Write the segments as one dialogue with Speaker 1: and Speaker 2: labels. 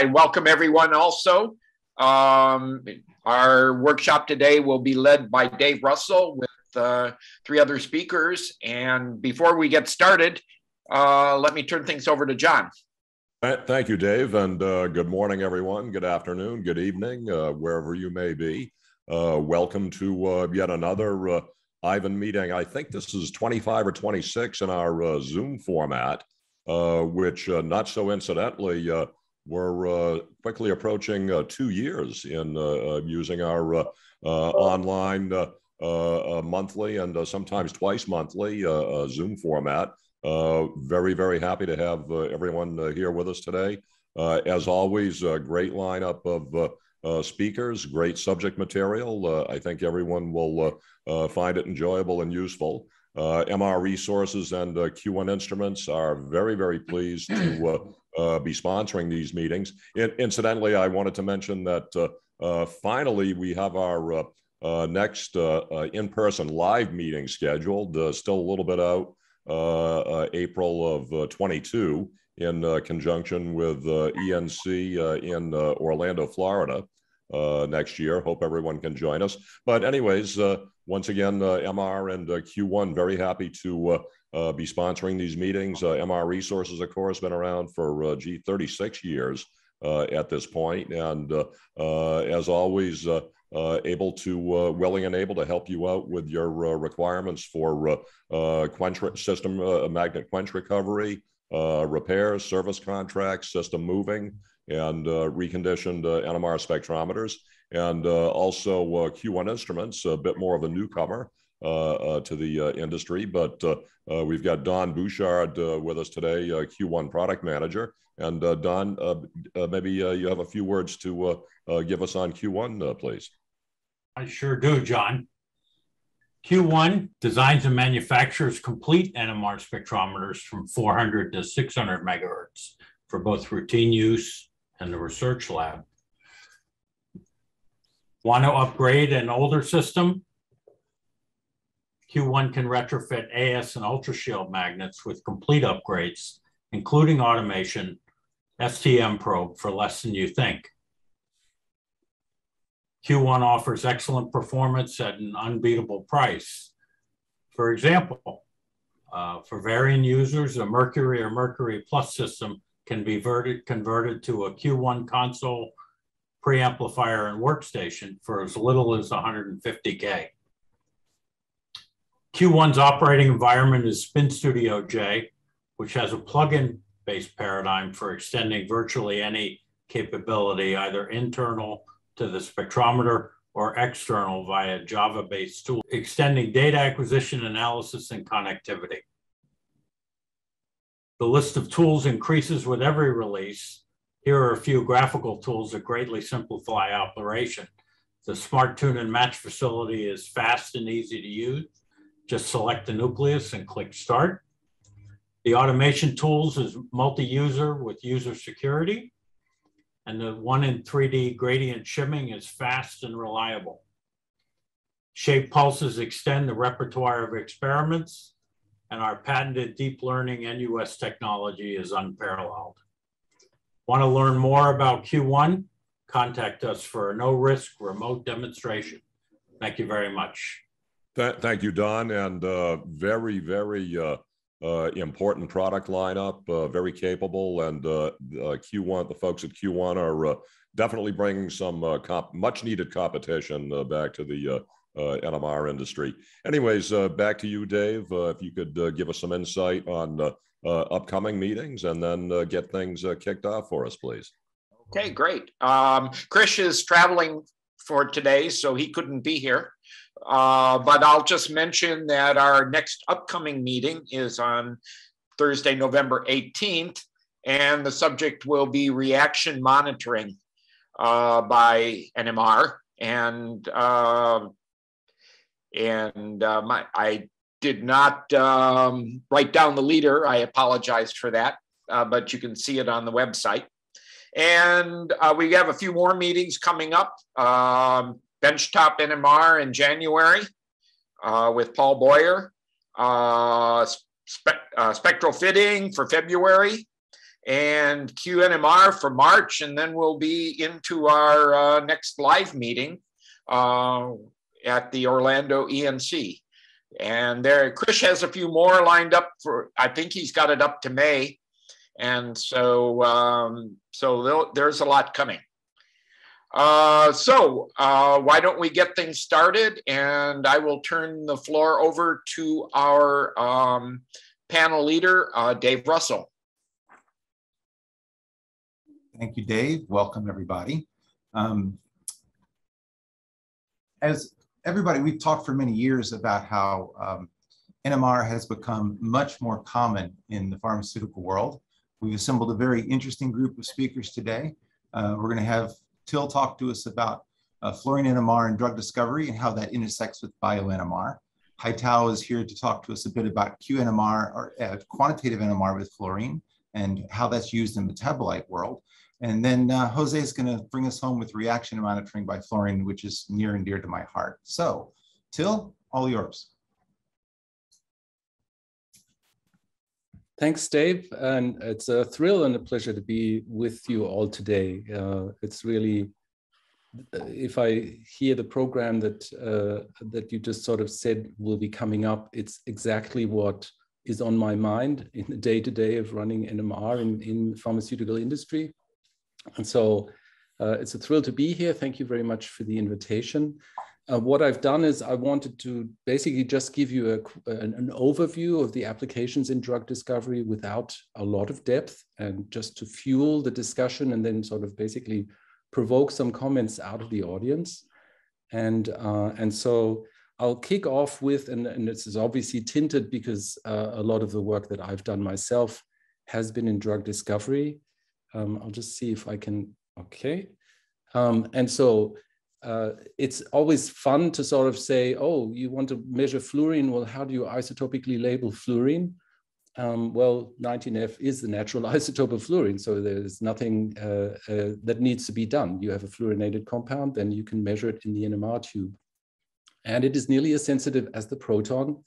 Speaker 1: I welcome everyone also. Um, our workshop today will be led by Dave Russell with uh, three other speakers. And before we get started, uh, let me turn things over to John.
Speaker 2: Thank you, Dave, and uh, good morning, everyone. Good afternoon, good evening, uh, wherever you may be. Uh, welcome to uh, yet another Ivan meeting. I think this is 25 or 26 in our Zoom format, which, not so incidentally, we're uh, quickly approaching uh, two years in uh, using our oh. online monthly and sometimes twice monthly Zoom format. Uh, very, very happy to have uh, everyone uh, here with us today. Uh, as always, a great lineup of uh, uh, speakers, great subject material. I think everyone will find it enjoyable and useful. MR Resources and Q1 Instruments are very, very pleased to Uh, be sponsoring these meetings. In incidentally, I wanted to mention that uh, uh, finally we have our next in-person live meeting scheduled, still a little bit out. Uh, uh, April of uh, 22 in conjunction with ENC in Orlando, Florida. next year. Hope everyone can join us. But anyways, once again, MR and Q1 very happy to uh, be sponsoring these meetings. Uh, MR Resources, of course, been around for uh, G 36 years at this point, and as always, uh, able to uh, willing and able to help you out with your uh, requirements for quench system magnet quench recovery, repairs, service contracts, system moving, and reconditioned NMR spectrometers. And also Q1 Instruments, a bit more of a newcomer. Uh, uh, to the uh, industry. But uh, uh, we've got Don Bouchard uh, with us today, Q1 product manager. And Don, maybe you have a few words to give us on Q1, please.
Speaker 3: I sure do, John. Q1 designs and manufactures complete NMR spectrometers from 400 to 600 megahertz for both routine use and the research lab. Want to upgrade an older system? Q1 can retrofit AS and UltraShield magnets with complete upgrades, including automation, STM probe for less than you think. Q1 offers excellent performance at an unbeatable price. For example, uh, for Varian users, a Mercury or Mercury Plus system can be verted, converted to a Q1 console, preamplifier, and workstation for as little as 150K. Q1's operating environment is Spin Studio J, which has a plug-in based paradigm for extending virtually any capability, either internal to the spectrometer or external via Java-based tool, extending data acquisition, analysis, and connectivity. The list of tools increases with every release. Here are a few graphical tools that greatly simplify operation. The Smart Tune and Match facility is fast and easy to use. Just select the nucleus and click Start. The automation tools is multi-user with user security and the one in 3D gradient shimming is fast and reliable. Shape pulses extend the repertoire of experiments, and our patented deep learning NUS technology is unparalleled. Want to learn more about Q1? Contact us for a no risk remote demonstration. Thank you very much.
Speaker 2: Th thank you, Don, and uh, very, very uh, uh, important product lineup, uh, very capable, and uh, Q1, the folks at Q1 are uh, definitely bringing some uh, much needed competition uh, back to the NMR industry. Anyways, back to you, Dave. if you could give us some insight on upcoming meetings and then get things kicked off for us, please.
Speaker 1: Okay, great. Um, Chris is traveling for today, so he couldn't be here. Uh, but I'll just mention that our next upcoming meeting is on Thursday, November 18th, and the subject will be reaction monitoring uh, by NMR. And uh, and my, I did not um, write down the leader. I apologize for that, uh, but you can see it on the website. And uh, we have a few more meetings coming up. Um, benchtop NMR in January uh, with Paul Boyer, uh, spe uh, spectral fitting for February, and QNMR for March, and then we'll be into our uh, next live meeting uh, at the Orlando ENC. And there, Chris has a few more lined up for. I think he's got it up to May, and so um, so there's a lot coming. Uh, so uh, why don't we get things started? And I will turn the floor over to our um, panel leader, uh, Dave Russell.
Speaker 4: Thank you, Dave. Welcome, everybody. Um, as everybody, we've talked for many years about how um, NMR has become much more common in the pharmaceutical world. We've assembled a very interesting group of speakers today. Uh, we're going to have Till talk to us about uh, fluorine NMR and drug discovery and how that intersects with bio-NMR. Haitao is here to talk to us a bit about QNMR or uh, quantitative NMR with fluorine and how that's used in metabolite world. And then uh, Jose is going to bring us home with reaction monitoring by fluorine, which is near and dear to my heart. So, Till, all yours.
Speaker 5: Thanks, Dave. And it's a thrill and a pleasure to be with you all today. Uh, it's really, uh, if I hear the program that uh, that you just sort of said will be coming up, it's exactly what is on my mind in the day to day of running NMR in, in pharmaceutical industry. And so uh, it's a thrill to be here. Thank you very much for the invitation. Uh, what I've done is I wanted to basically just give you a, an, an, overview of the applications in drug discovery without a lot of depth and just to fuel the discussion and then sort of basically provoke some comments out of the audience. And, uh, and so I'll kick off with, and, and this is obviously tinted because uh, a lot of the work that I've done myself has been in drug discovery. Um, I'll just see if I can, okay. Um, and so uh, it's always fun to sort of say, oh, you want to measure fluorine. Well, how do you isotopically label fluorine? Um, well, 19F is the natural isotope of fluorine, so there's nothing uh, uh, that needs to be done. You have a fluorinated compound, then you can measure it in the NMR tube. And it is nearly as sensitive as the proton.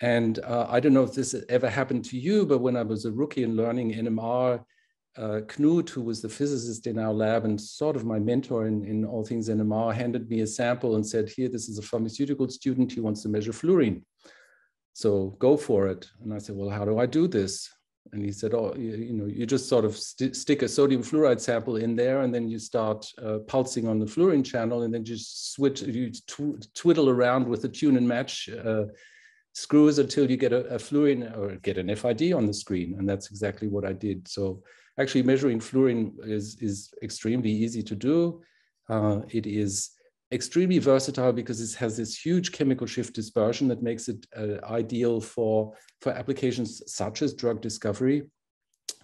Speaker 5: And uh, I don't know if this ever happened to you, but when I was a rookie in learning NMR, uh, Knut, who was the physicist in our lab and sort of my mentor in, in all things NMR, handed me a sample and said, here, this is a pharmaceutical student, he wants to measure fluorine. So go for it. And I said, well, how do I do this? And he said, oh, you, you know, you just sort of st stick a sodium fluoride sample in there and then you start uh, pulsing on the fluorine channel and then just switch, you tw twiddle around with the tune and match uh, screws until you get a, a fluorine or get an FID on the screen. And that's exactly what I did. So Actually, measuring fluorine is, is extremely easy to do. Uh, it is extremely versatile because it has this huge chemical shift dispersion that makes it uh, ideal for, for applications such as drug discovery.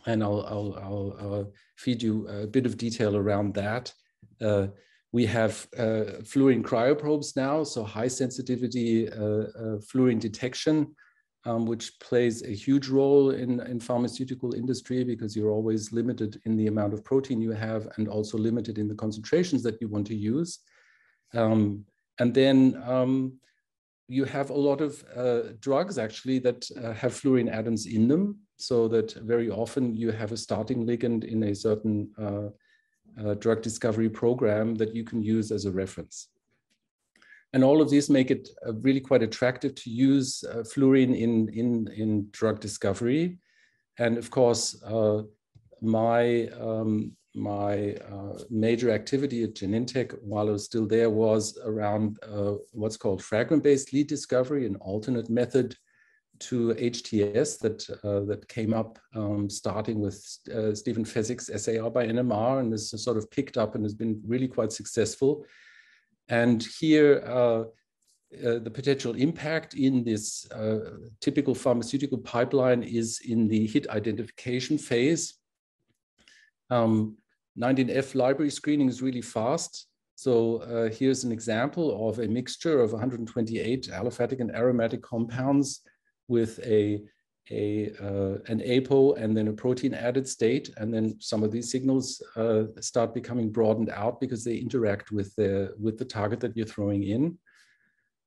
Speaker 5: And I'll, I'll, I'll uh, feed you a bit of detail around that. Uh, we have uh, fluorine cryoprobes now, so high sensitivity uh, fluorine detection um, which plays a huge role in, in pharmaceutical industry because you're always limited in the amount of protein you have and also limited in the concentrations that you want to use. Um, and then um, you have a lot of uh, drugs actually that uh, have fluorine atoms in them so that very often you have a starting ligand in a certain uh, uh drug discovery program that you can use as a reference. And all of these make it uh, really quite attractive to use uh, fluorine in, in, in drug discovery. And of course, uh, my, um, my uh, major activity at Genentech while I was still there was around uh, what's called fragment-based lead discovery, an alternate method to HTS that, uh, that came up um, starting with Stephen Fesik's SAR by NMR and has sort of picked up and has been really quite successful. And here, uh, uh, the potential impact in this uh, typical pharmaceutical pipeline is in the hit identification phase. Um, 19F library screening is really fast. So uh, here's an example of a mixture of 128 aliphatic and aromatic compounds with a a, uh, an APO and then a protein added state. And then some of these signals uh, start becoming broadened out because they interact with the, with the target that you're throwing in.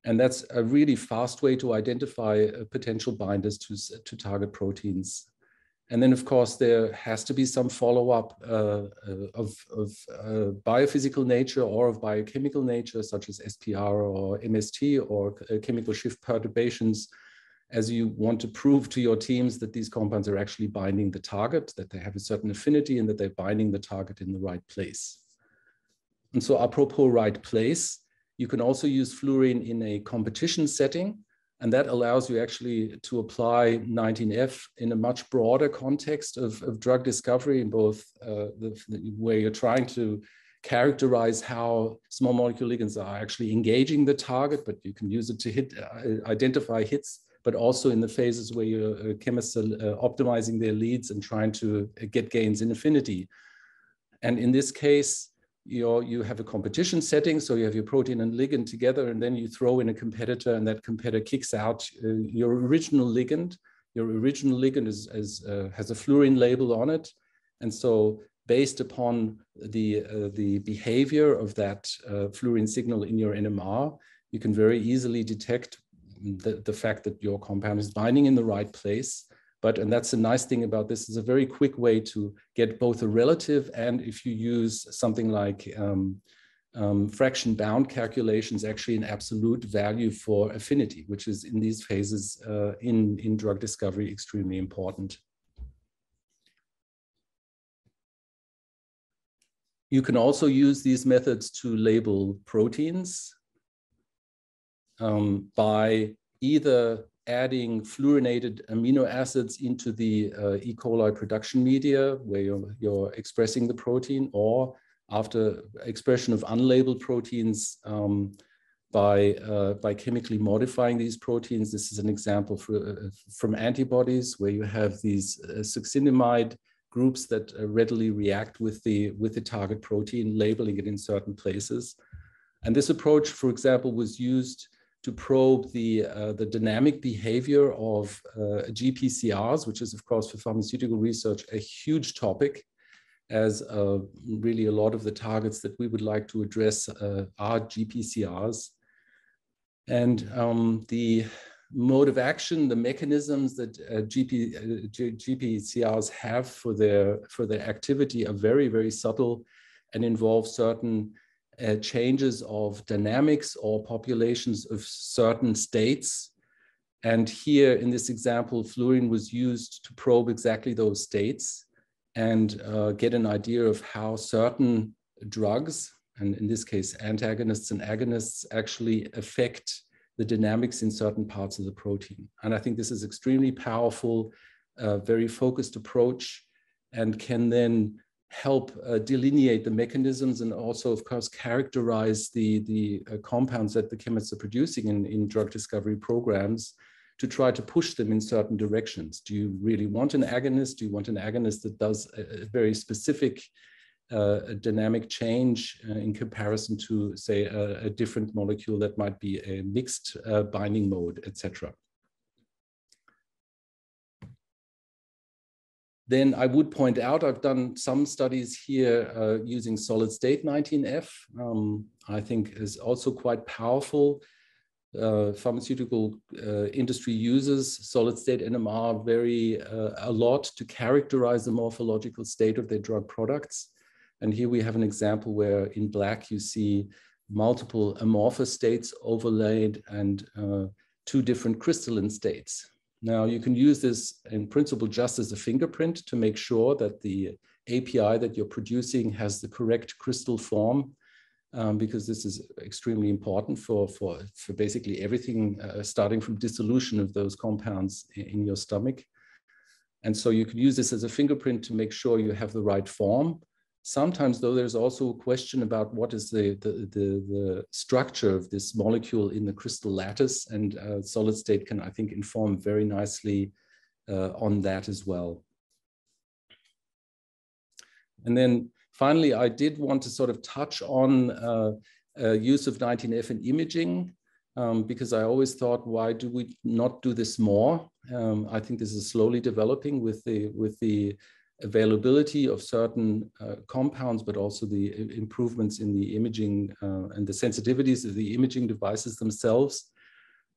Speaker 5: And that's a really fast way to identify uh, potential binders to, to target proteins. And then, of course, there has to be some follow-up uh, of, of uh, biophysical nature or of biochemical nature, such as SPR or MST or uh, chemical shift perturbations, as you want to prove to your teams that these compounds are actually binding the target, that they have a certain affinity and that they're binding the target in the right place. And so apropos right place, you can also use fluorine in a competition setting and that allows you actually to apply 19F in a much broader context of, of drug discovery in both uh, the, where you're trying to characterize how small molecule ligands are actually engaging the target, but you can use it to hit, uh, identify hits, but also in the phases where your uh, chemists are uh, optimizing their leads and trying to uh, get gains in affinity. And in this case, you you have a competition setting, so you have your protein and ligand together, and then you throw in a competitor, and that competitor kicks out uh, your original ligand. Your original ligand is, is uh, has a fluorine label on it, and so based upon the uh, the behavior of that fluorine signal in your NMR, you can very easily detect the, the fact that your compound is binding in the right place but, and that's a nice thing about this, is a very quick way to get both a relative and if you use something like um, um, fraction bound calculations, actually an absolute value for affinity, which is in these phases uh, in, in drug discovery extremely important. You can also use these methods to label proteins um, by either adding fluorinated amino acids into the uh, E. coli production media where you're, you're, expressing the protein or after expression of unlabeled proteins um, by, uh, by chemically modifying these proteins. This is an example for, uh, from antibodies where you have these uh, succinimide groups that uh, readily react with the, with the target protein, labeling it in certain places. And this approach, for example, was used to probe the, uh, the dynamic behavior of uh, GPCRs, which is, of course, for pharmaceutical research, a huge topic, as uh, really a lot of the targets that we would like to address uh, are GPCRs. And um, the mode of action, the mechanisms that uh, GP, uh, GPCRs have for their, for their activity are very, very subtle and involve certain uh, changes of dynamics or populations of certain states. And here in this example, fluorine was used to probe exactly those states and uh, get an idea of how certain drugs, and in this case, antagonists and agonists, actually affect the dynamics in certain parts of the protein. And I think this is extremely powerful, uh, very focused approach, and can then help uh, delineate the mechanisms and also, of course, characterize the, the uh, compounds that the chemists are producing in, in drug discovery programs to try to push them in certain directions. Do you really want an agonist? Do you want an agonist that does a, a very specific uh, a dynamic change uh, in comparison to, say, a, a, different molecule that might be a mixed uh, binding mode, etc. Then I would point out, I've done some studies here uh, using solid state 19F. Um, I think is also quite powerful. Uh, pharmaceutical uh, industry uses solid state NMR very uh, a lot to characterize the morphological state of their drug products. And here we have an example where in black you see multiple amorphous states overlaid and uh, two different crystalline states. Now you can use this in principle just as a fingerprint to make sure that the API that you're producing has the correct crystal form um, because this is extremely important for, for, for basically everything uh, starting from dissolution of those compounds in, in your stomach. And so you can use this as a fingerprint to make sure you have the right form Sometimes, though, there's also a question about what is the, the, the, the structure of this molecule in the crystal lattice, and uh, solid state can, I think, inform very nicely uh, on that as well. And then finally, I did want to sort of touch on uh, uh use of 19F in imaging, um, because I always thought, why do we not do this more? Um, I think this is slowly developing with the, with the availability of certain uh, compounds, but also the improvements in the imaging uh, and the sensitivities of the imaging devices themselves.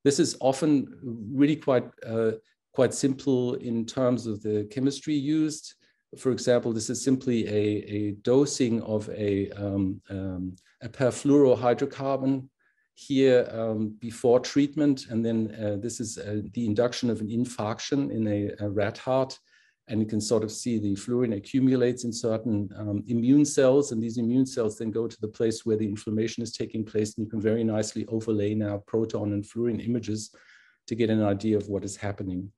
Speaker 5: This is often really quite uh, quite simple in terms of the chemistry used. For example, this is simply a, a dosing of a, um, um, a perfluorohydrocarbon here um, before treatment. And then uh, this is uh, the induction of an infarction in a, a, rat heart. And you can sort of see the fluorine accumulates in certain um, immune cells. And these immune cells then go to the place where the inflammation is taking place. And you can very nicely overlay now proton and fluorine images to get an idea of what is happening.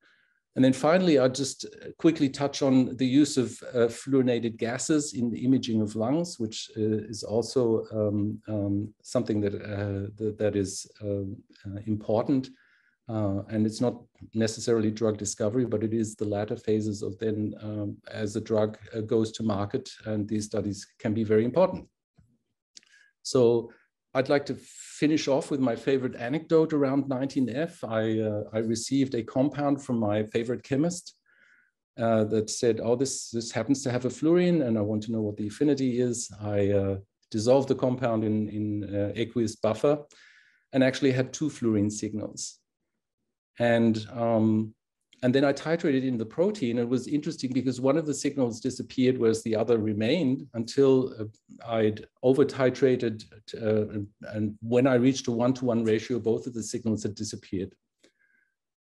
Speaker 5: And then finally, I'll just quickly touch on the use of uh, fluorinated gases in the imaging of lungs, which uh, is also um, um, something that, uh, that, that is um, uh, important. Uh, and it's not necessarily drug discovery, but it is the latter phases of then um, as the drug uh, goes to market, and these studies can be very important. So I'd like to finish off with my favorite anecdote around 19F. I, uh, I received a compound from my favorite chemist uh, that said, oh, this, this happens to have a fluorine and I want to know what the affinity is. I uh, dissolved the compound in, in uh, aqueous buffer and actually had two fluorine signals. And um, and then I titrated in the protein. It was interesting because one of the signals disappeared, whereas the other remained until uh, I'd over titrated. Uh, and when I reached a one to one ratio, both of the signals had disappeared.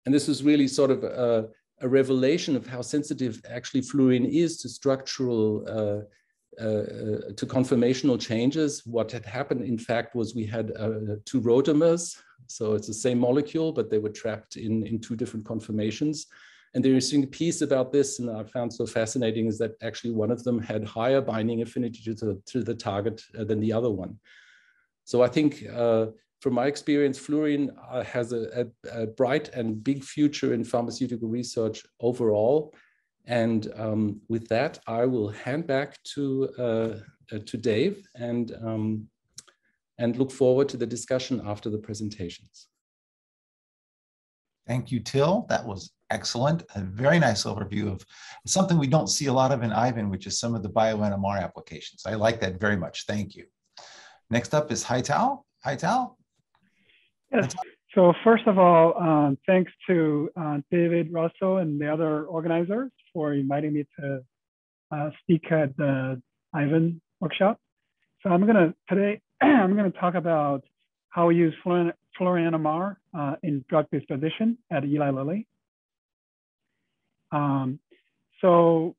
Speaker 5: And this was really sort of a, a revelation of how sensitive actually fluorine is to structural, uh, uh, uh to conformational changes. What had happened, in fact, was we had uh, two rotamers so it's the same molecule, but they were trapped in, in two different conformations. And the interesting piece about this, and I found so fascinating, is that actually one of them had higher binding affinity to the, to the target uh, than the other one. So I think uh, from my experience, fluorine uh, has a, a, a, bright and big future in pharmaceutical research overall. And um, with that, I will hand back to, uh, uh to Dave and um, and look forward to the discussion after the presentations.
Speaker 4: Thank you, Till. That was excellent. A very nice overview of something we don't see a lot of in Ivan, which is some of the bioNMR applications. I like that very much. Thank you. Next up is Haitao. Haitao?
Speaker 6: Yes. So first of all, um, thanks to uh, David Russell and the other organizers for inviting me to uh, speak at the Ivan workshop. So I'm gonna today I'm going to talk about how we use fluorine, uh, in drug disposition at Eli Lilly. Um, so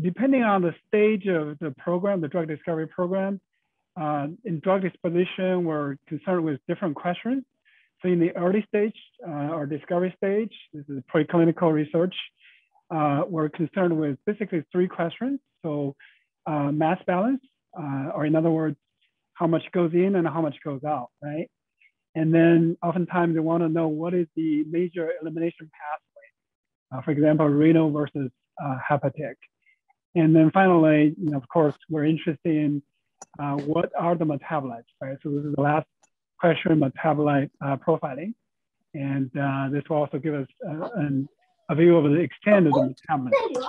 Speaker 6: depending on the stage of the program, the drug discovery program, uh, in drug disposition, we're concerned with different questions. So in the early stage uh, or discovery stage, this is preclinical research, uh, we're concerned with basically three questions. So uh, mass balance, uh, or in other words, how much goes in and how much goes out, right? And then oftentimes they want to know what is the major elimination pathway, uh, for example, renal versus uh, hepatic. And then finally, you know, of course, we're interested in uh, what are the metabolites, right? So this is the last question, metabolite uh, profiling. And uh, this will also give us uh, an, a view of the extent of the metabolism.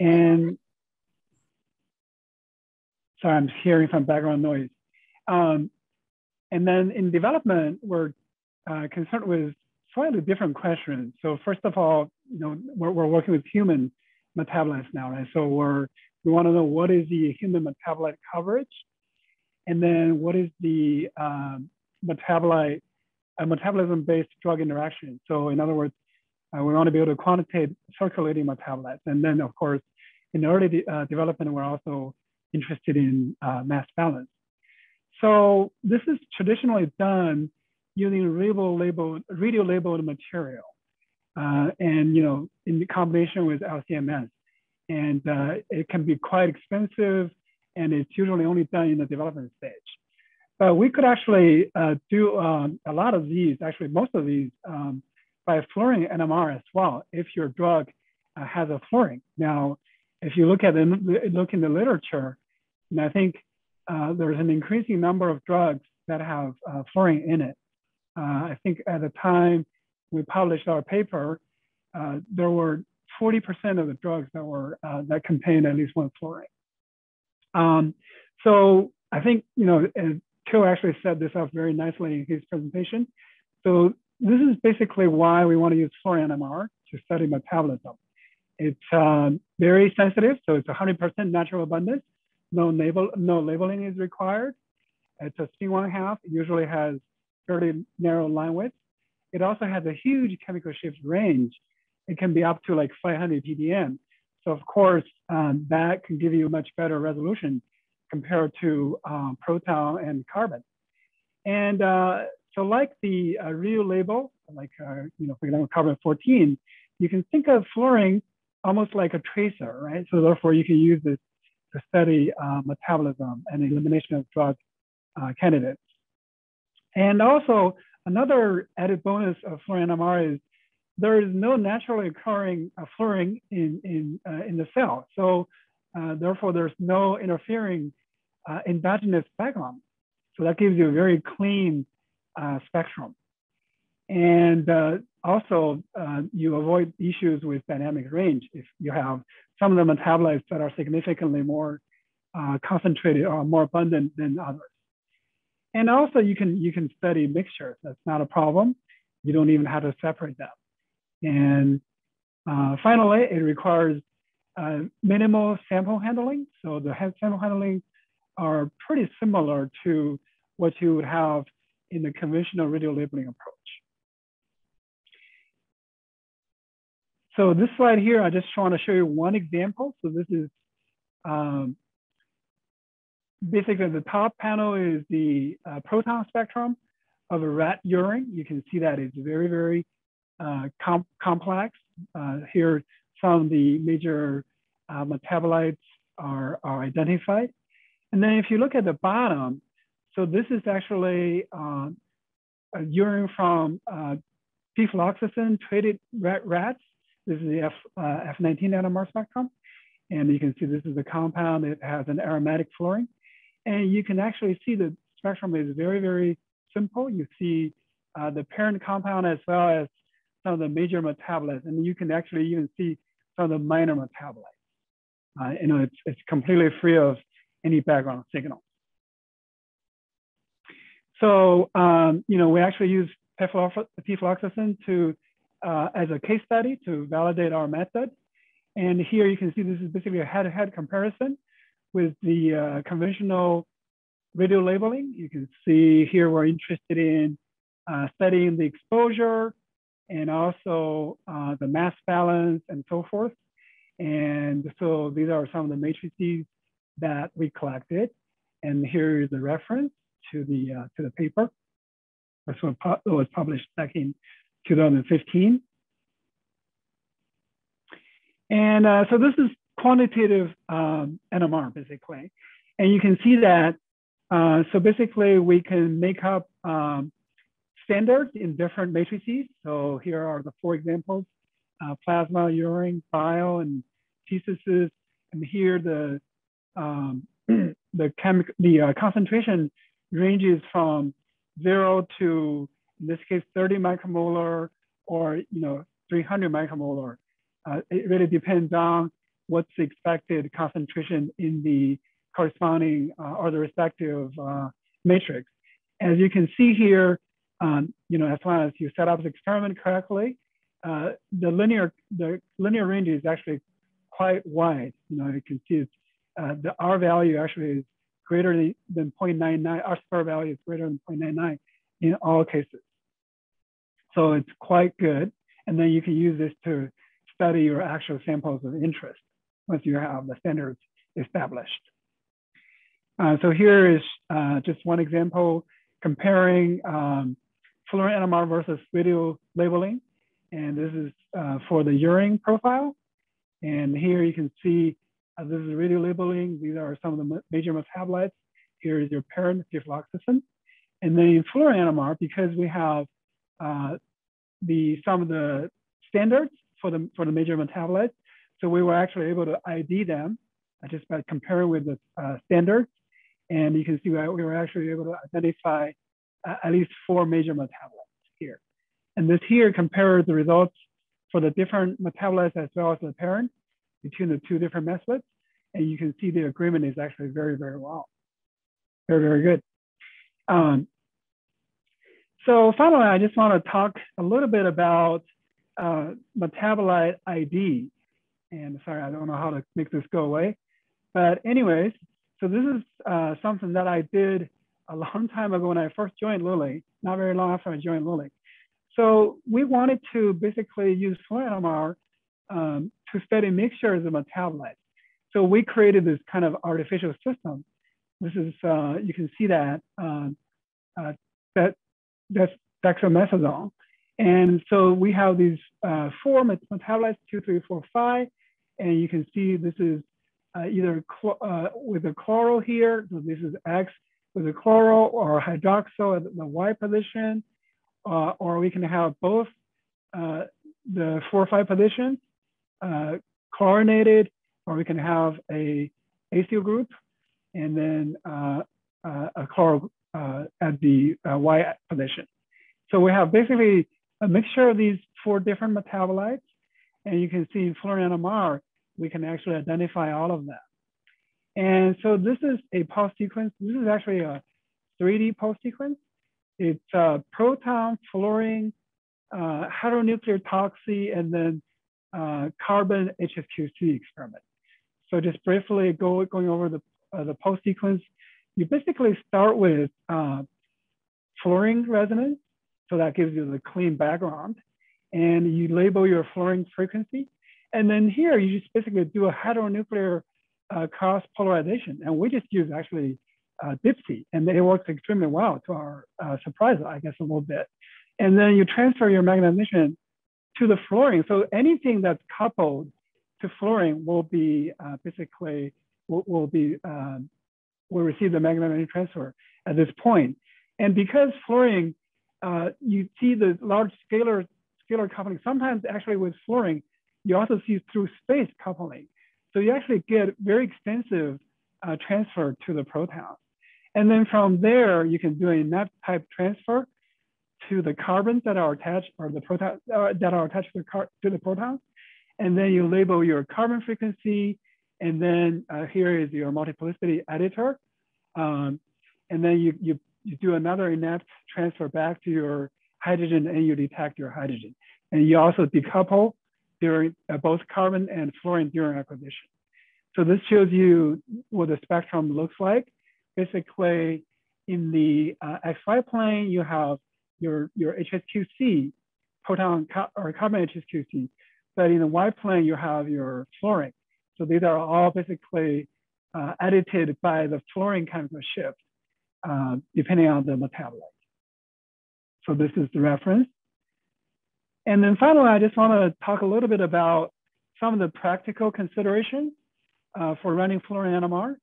Speaker 6: And Sorry, I'm hearing some background noise. Um, and then in development, we're uh, concerned with slightly different questions. So first of all, you know, we're, we're working with human metabolites now, right? So we're, we want to know what is the human metabolite coverage, and then what is the um, metabolite, a metabolism-based drug interaction. So in other words, uh, we want to be able to quantitate circulating metabolites. And then of course, in early de uh, development, we're also interested in uh, mass balance. So this is traditionally done using radio labeled, material. Uh, and you know, in combination with LCMS. And uh, it can be quite expensive and it's usually only done in the development stage. But we could actually uh, do um, a lot of these, actually most of these, um, by fluorine NMR as well, if your drug uh, has a fluorine. Now, if you look at the, look in the literature, and I think uh, there's an increasing number of drugs that have uh, fluorine in it. Uh, I think at the time we published our paper, uh, there were 40% of the drugs that were uh, that contained at least one fluorine. Um, so I think you know, Till actually set this up very nicely in his presentation. So this is basically why we want to use fluorine NMR to study metabolism. It's um, very sensitive, so it's 100% natural abundance. No, label, no labeling is required. It's a C1 half, it usually has fairly narrow line width. It also has a huge chemical shift range. It can be up to like 500 ppm. So of course, um, that can give you much better resolution compared to um, proton and carbon. And uh, so like the uh, real label, like, uh, you know, for example, carbon 14, you can think of fluorine almost like a tracer, right? So therefore you can use this to study uh, metabolism and elimination of drug uh, candidates. And also another added bonus of fluorine NMR is there is no naturally occurring uh, fluorine in, in, uh, in the cell. So uh, therefore there's no interfering uh, endogenous background. So that gives you a very clean spectrum. And also uh, you avoid issues with dynamic range if you have some of the metabolites that are significantly more uh, concentrated or more abundant than others. And also you can, you can study mixtures. That's not a problem. You don't even have to separate them. And uh, finally, it requires uh, minimal sample handling. So the sample handling are pretty similar to what you would have in the conventional radio labeling approach. So this slide here, I just want to show you one example. So this is um, basically the top panel is the uh, proton spectrum of a rat urine. You can see that it's very, very uh, com complex. Uh, here, some of the major uh, metabolites are, are identified. And then if you look at the bottom, so this is actually a urine from uh, treated rat rats this is the F, uh, F19 NMR spectrum. And you can see this is a compound. It has an aromatic fluorine. And you can actually see the spectrum is very, very simple. You see uh, the parent compound as well as some of the major metabolites. And you can actually even see some of the minor metabolites. Uh, you know, it's, it's completely free of any background signal. So, um, you know, we actually use pefloxacin to uh, as a case study to validate our method. And here you can see this is basically a head-to-head -head comparison with the uh, conventional radio labeling. You can see here we're interested in uh, studying the exposure and also uh, the mass balance and so forth. And so these are some of the matrices that we collected. And here is the reference to the, uh, to the paper. This was published back in 2015. And uh, so this is quantitative um, NMR basically. And you can see that, uh, so basically we can make up um, standards in different matrices. So here are the four examples, uh, plasma, urine, bile, and theses. And here the, um, the, chemical, the uh, concentration ranges from zero to in this case, 30 micromolar or you know 300 micromolar. Uh, it really depends on what's the expected concentration in the corresponding uh, or the respective uh, matrix. As you can see here, um, you know, as long as you set up the experiment correctly, uh, the linear the linear range is actually quite wide. You know, you can see uh, the R value actually is greater than 0.99, R square value is greater than 0.99 in all cases. So it's quite good. And then you can use this to study your actual samples of interest once you have the standards established. Uh, so here is uh, just one example comparing um, fluorine NMR versus radio labeling. And this is uh, for the urine profile. And here you can see uh, this is radio labeling. These are some of the major metabolites. Here is your parent pefloxacin. And then in fluorine NMR, because we have uh, the some of the standards for the for the major metabolites. So we were actually able to ID them just by comparing with the uh, standards. And you can see we were actually able to identify uh, at least four major metabolites here. And this here compares the results for the different metabolites as well as the parent between the two different methods. And you can see the agreement is actually very, very well. Very, very good. Um, so finally, I just want to talk a little bit about uh, metabolite ID. And sorry, I don't know how to make this go away. But anyways, so this is uh, something that I did a long time ago when I first joined Lilly, not very long after I joined Lilly. So we wanted to basically use FluorNMR um, to study mixtures of metabolites. So we created this kind of artificial system. This is, uh, you can see that, uh, uh, that that's dexamethasone. And so we have these uh, four metabolites, two, three, four, five. And you can see this is uh, either uh, with a chloral here, so this is X with a chloral or hydroxyl at the Y position, uh, or we can have both uh, the four or five positions uh, chlorinated, or we can have a acyl group and then a chloral at the Y position. So we have basically a mixture of these four different metabolites, and you can see in FluorNMR, we can actually identify all of them. And so this is a pulse sequence. This is actually a 3D pulse sequence. It's a proton, fluorine, uh, heteronuclear TOCSY, and then uh, carbon HSQC experiment. So just briefly go, going over the, uh, the pulse sequence, you basically start with uh, fluorine resonance. So that gives you the clean background. And you label your fluorine frequency. And then here, you just basically do a heteronuclear uh, cross polarization. And we just use actually uh, DIPSI, and it works extremely well to our uh, surprise, I guess, a little bit. And then you transfer your magnetization to the fluorine. So anything that's coupled to fluorine will be uh, basically, will, will be, um, will receive the magnetic transfer at this point. And because fluorine, uh, you see the large scalar, scalar coupling, sometimes actually with fluorine, you also see through space coupling. So you actually get very extensive uh, transfer to the proton. And then from there, you can do a INEPT type transfer to the carbons that are attached or the proton uh, that are attached to the, to the protons. And then you label your carbon frequency. And then uh, here is your multiplicity editor. Um, and then you, you, you do another INEPT transfer back to your hydrogen and you detect your hydrogen. And you also decouple during uh, both carbon and fluorine during acquisition. So this shows you what the spectrum looks like. Basically, in the uh, XY plane, you have your, your HSQC, proton or carbon HSQC, but in the Y plane, you have your fluorine. So these are all basically uh, edited by the fluorine chemical shift, uh, depending on the metabolite. So this is the reference. And then finally, I just want to talk a little bit about some of the practical considerations uh, for running FluorNMR.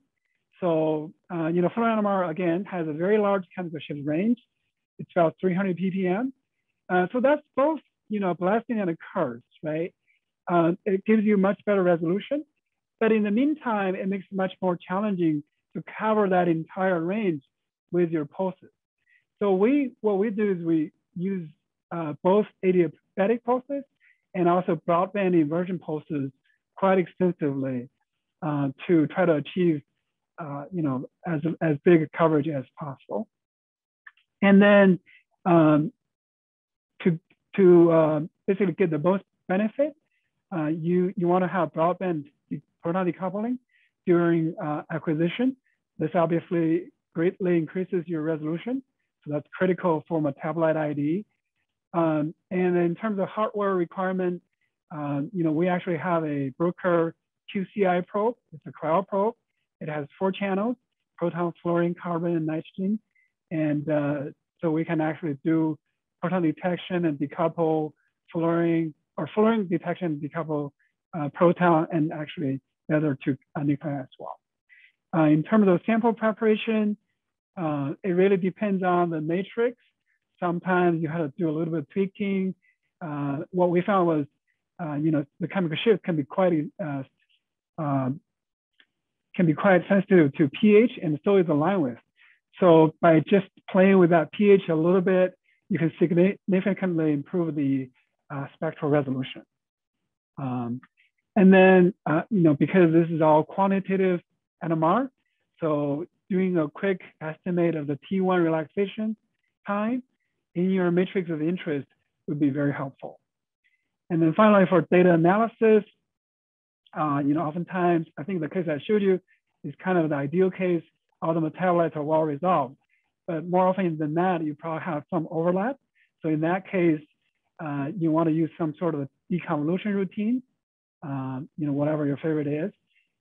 Speaker 6: So, uh, you know, FluorNMR, again, has a very large chemical shift range. It's about 300 ppm. Uh, so that's both, you know, blasting and a curse, right? Uh, it gives you much better resolution. But in the meantime, it makes it much more challenging to cover that entire range with your pulses. So we, what we do is we use uh, both adiabatic pulses and also broadband inversion pulses quite extensively uh, to try to achieve, uh, you know, as, as big a coverage as possible. And then um, to, to uh, basically get the most benefit, uh, you, you want to have broadband proton decoupling during uh, acquisition. This obviously greatly increases your resolution. So that's critical for metabolite ID um, and in terms of hardware requirement, um, you know, we actually have a Bruker QCI probe. It's a cryo probe. It has four channels, proton, fluorine, carbon, and nitrogen. And uh, so we can actually do proton detection and decouple fluorine, or fluorine detection decouple uh, proton and actually the other two uh, as well. Uh, in terms of sample preparation, uh, it really depends on the matrix Sometimes you have to do a little bit of tweaking. Uh, what we found was, uh, you know, the chemical shift can be quite uh, um, can be quite sensitive to pH, and so is the line width. So by just playing with that pH a little bit, you can significantly improve the spectral resolution. Um, and then, uh, you know, because this is all quantitative NMR, so doing a quick estimate of the T1 relaxation time in your matrix of interest would be very helpful. And then finally, for data analysis, uh, you know, oftentimes, I think the case I showed you is kind of the ideal case. All the metabolites are well resolved. But more often than that, you probably have some overlap. So in that case, uh, you want to use some sort of deconvolution routine, um, you know, whatever your favorite is.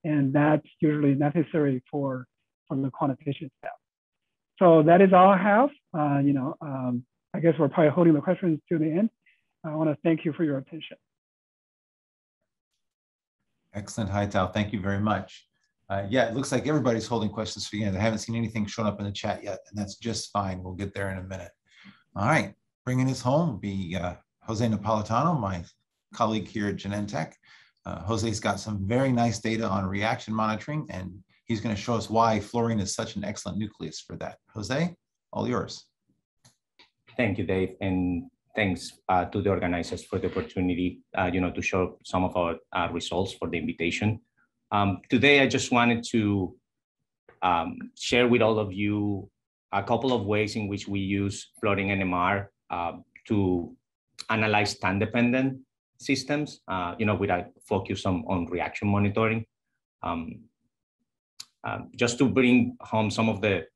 Speaker 6: And that's usually necessary for, for the quantitation step. So that is all I have. Uh, you know, um, I guess we're probably holding the questions to the end. I want to thank you for your attention.
Speaker 4: Excellent, Haitao. Thank you very much. Uh, yeah, it looks like everybody's holding questions for you. I haven't seen anything shown up in the chat yet, and that's just fine. We'll get there in a minute. All right, bringing us home will be uh, Jose Napolitano, my colleague here at Genentech. Uh, Jose's got some very nice data on reaction monitoring, and he's going to show us why fluorine is such an excellent nucleus for that. Jose, all yours.
Speaker 7: Thank you, Dave, and thanks uh, to the organizers for the opportunity, uh, you know, to show some of our uh, results for the invitation. Um, today, I just wanted to um, share with all of you a couple of ways in which we use fluorine NMR uh, to analyze time-dependent systems, uh, you know, with a focus on, on reaction monitoring. Um, uh, just to bring home some of the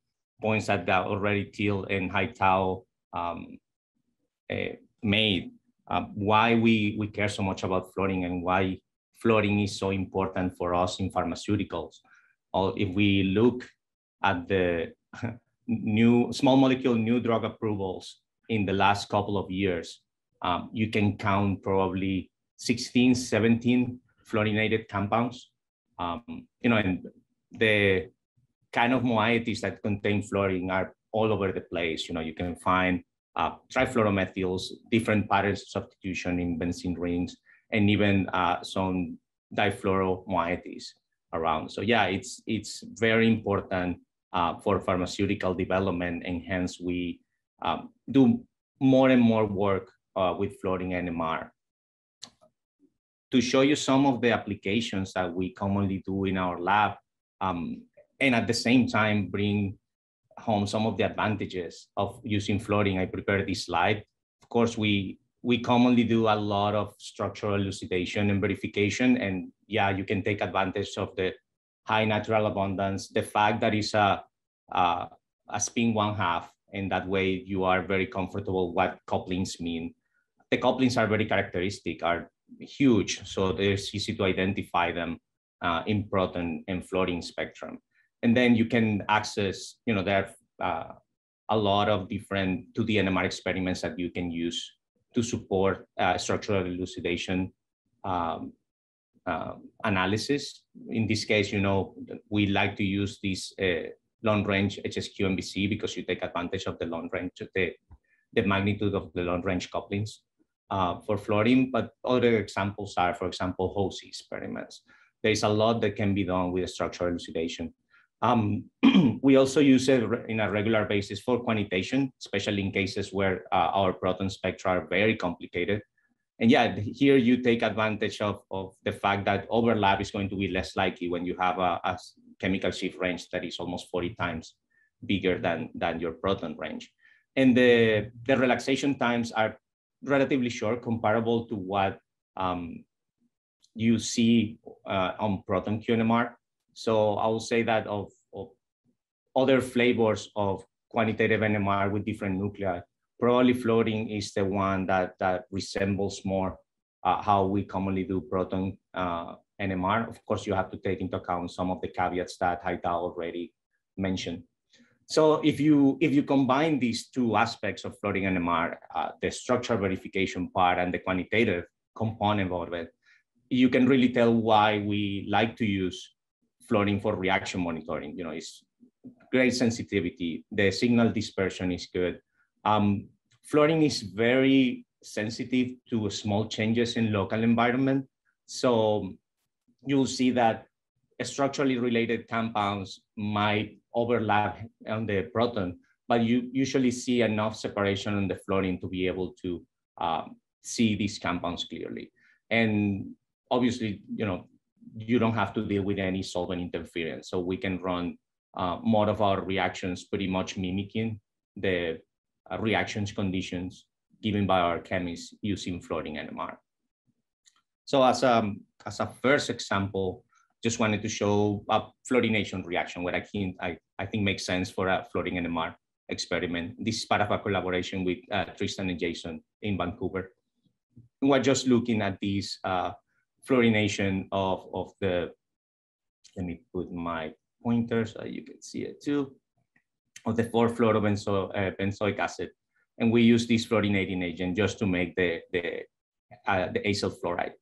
Speaker 7: points that already Till and Haitao um, uh, made, uh, why we, we care so much about fluorine and why fluorine is so important for us in pharmaceuticals. Or if we look at the new small molecule new drug approvals in the last couple of years, um, you can count probably 16, 17 fluorinated compounds. Um, you know, and the kind of moieties that contain fluorine are all over the place. You know, you can find uh, trifluoromethyls, different patterns of substitution in benzene rings, and even uh, some difluoro moieties around. So yeah, it's it's very important uh, for pharmaceutical development, and hence we um, do more and more work uh, with fluorine NMR. To show you some of the applications that we commonly do in our lab, um, and at the same time bring home some of the advantages of using fluorine, I prepared this slide. Of course, we we commonly do a lot of structural elucidation and verification. And yeah, you can take advantage of the high natural abundance, the fact that it's a, a, a spin one half, and that way you are very comfortable what couplings mean. The couplings are very characteristic, are huge, so it's easy to identify them uh, in proton and fluorine spectrum. And then you can access, you know, there are uh, a lot of different 2D NMR experiments that you can use to support uh, structural elucidation um, uh, analysis. In this case, you know, we like to use this uh, long range HSQMBC because you take advantage of the long range, the, the magnitude of the long range couplings uh, for fluorine. But other examples are, for example, HOESY experiments. There's a lot that can be done with structural elucidation. Um, we also use it in a regular basis for quantitation, especially in cases where uh, our proton spectra are very complicated. And yeah, here you take advantage of, of the fact that overlap is going to be less likely when you have a, a chemical shift range that is almost 40 times bigger than, than your proton range. And the, the relaxation times are relatively short, comparable to what um, you see uh, on proton QNMR. So I will say that of, of other flavors of quantitative NMR with different nuclei, probably fluorine is the one that, that resembles more uh, how we commonly do proton uh, NMR. Of course, you have to take into account some of the caveats that Haitao already mentioned. So if you if you combine these two aspects of fluorine NMR, uh, the structure verification part and the quantitative component of it, you can really tell why we like to use fluorine for reaction monitoring. You know, it's great sensitivity. The signal dispersion is good. Um, is very sensitive to small changes in local environment. So you'll see that structurally related compounds might overlap on the proton, but you usually see enough separation on the fluorine to be able to um, see these compounds clearly. And obviously, you know, you don't have to deal with any solvent interference. So we can run uh, more of our reactions pretty much mimicking the uh, reactions conditions given by our chemists using fluorine NMR. So as a, as a first example, just wanted to show a fluorination reaction, what I think, I, I think makes sense for a fluorine NMR experiment. This is part of a collaboration with uh, Tristan and Jason in Vancouver. We're just looking at this uh, fluorination of, of the, let me put my pointer so you can see it too, of the 4-fluorobenzoic uh, acid. And we use this fluorinating agent just to make the, the, uh, the acyl fluoride.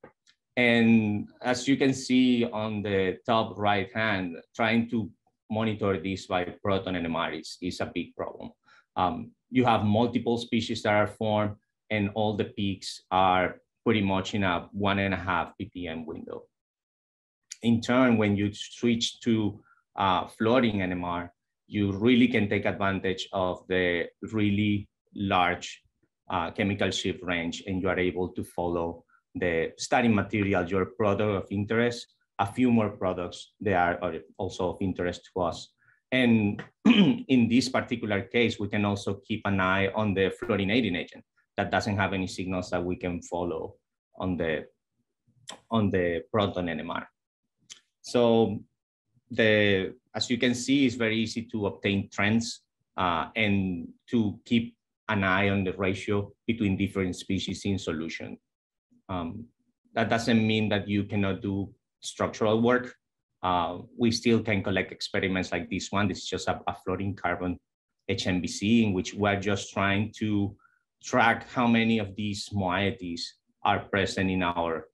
Speaker 7: And as you can see on the top right hand, trying to monitor this by proton NMR is, a big problem. Um, you have multiple species that are formed and all the peaks are pretty much in a one and a half ppm window. In turn, when you switch to uh, fluorine NMR, you really can take advantage of the really large uh, chemical shift range and you are able to follow the study material, your product of interest, a few more products that are also of interest to us. And in this particular case, we can also keep an eye on the fluorinating agent that doesn't have any signals that we can follow on the, on the proton NMR. So the, as you can see, it's very easy to obtain trends uh, and to keep an eye on the ratio between different species in solution. Um, that doesn't mean that you cannot do structural work. Uh, we still can collect experiments like this one. This is just a, a fluorine carbon HMBC in which we're just trying to track how many of these moieties are present in our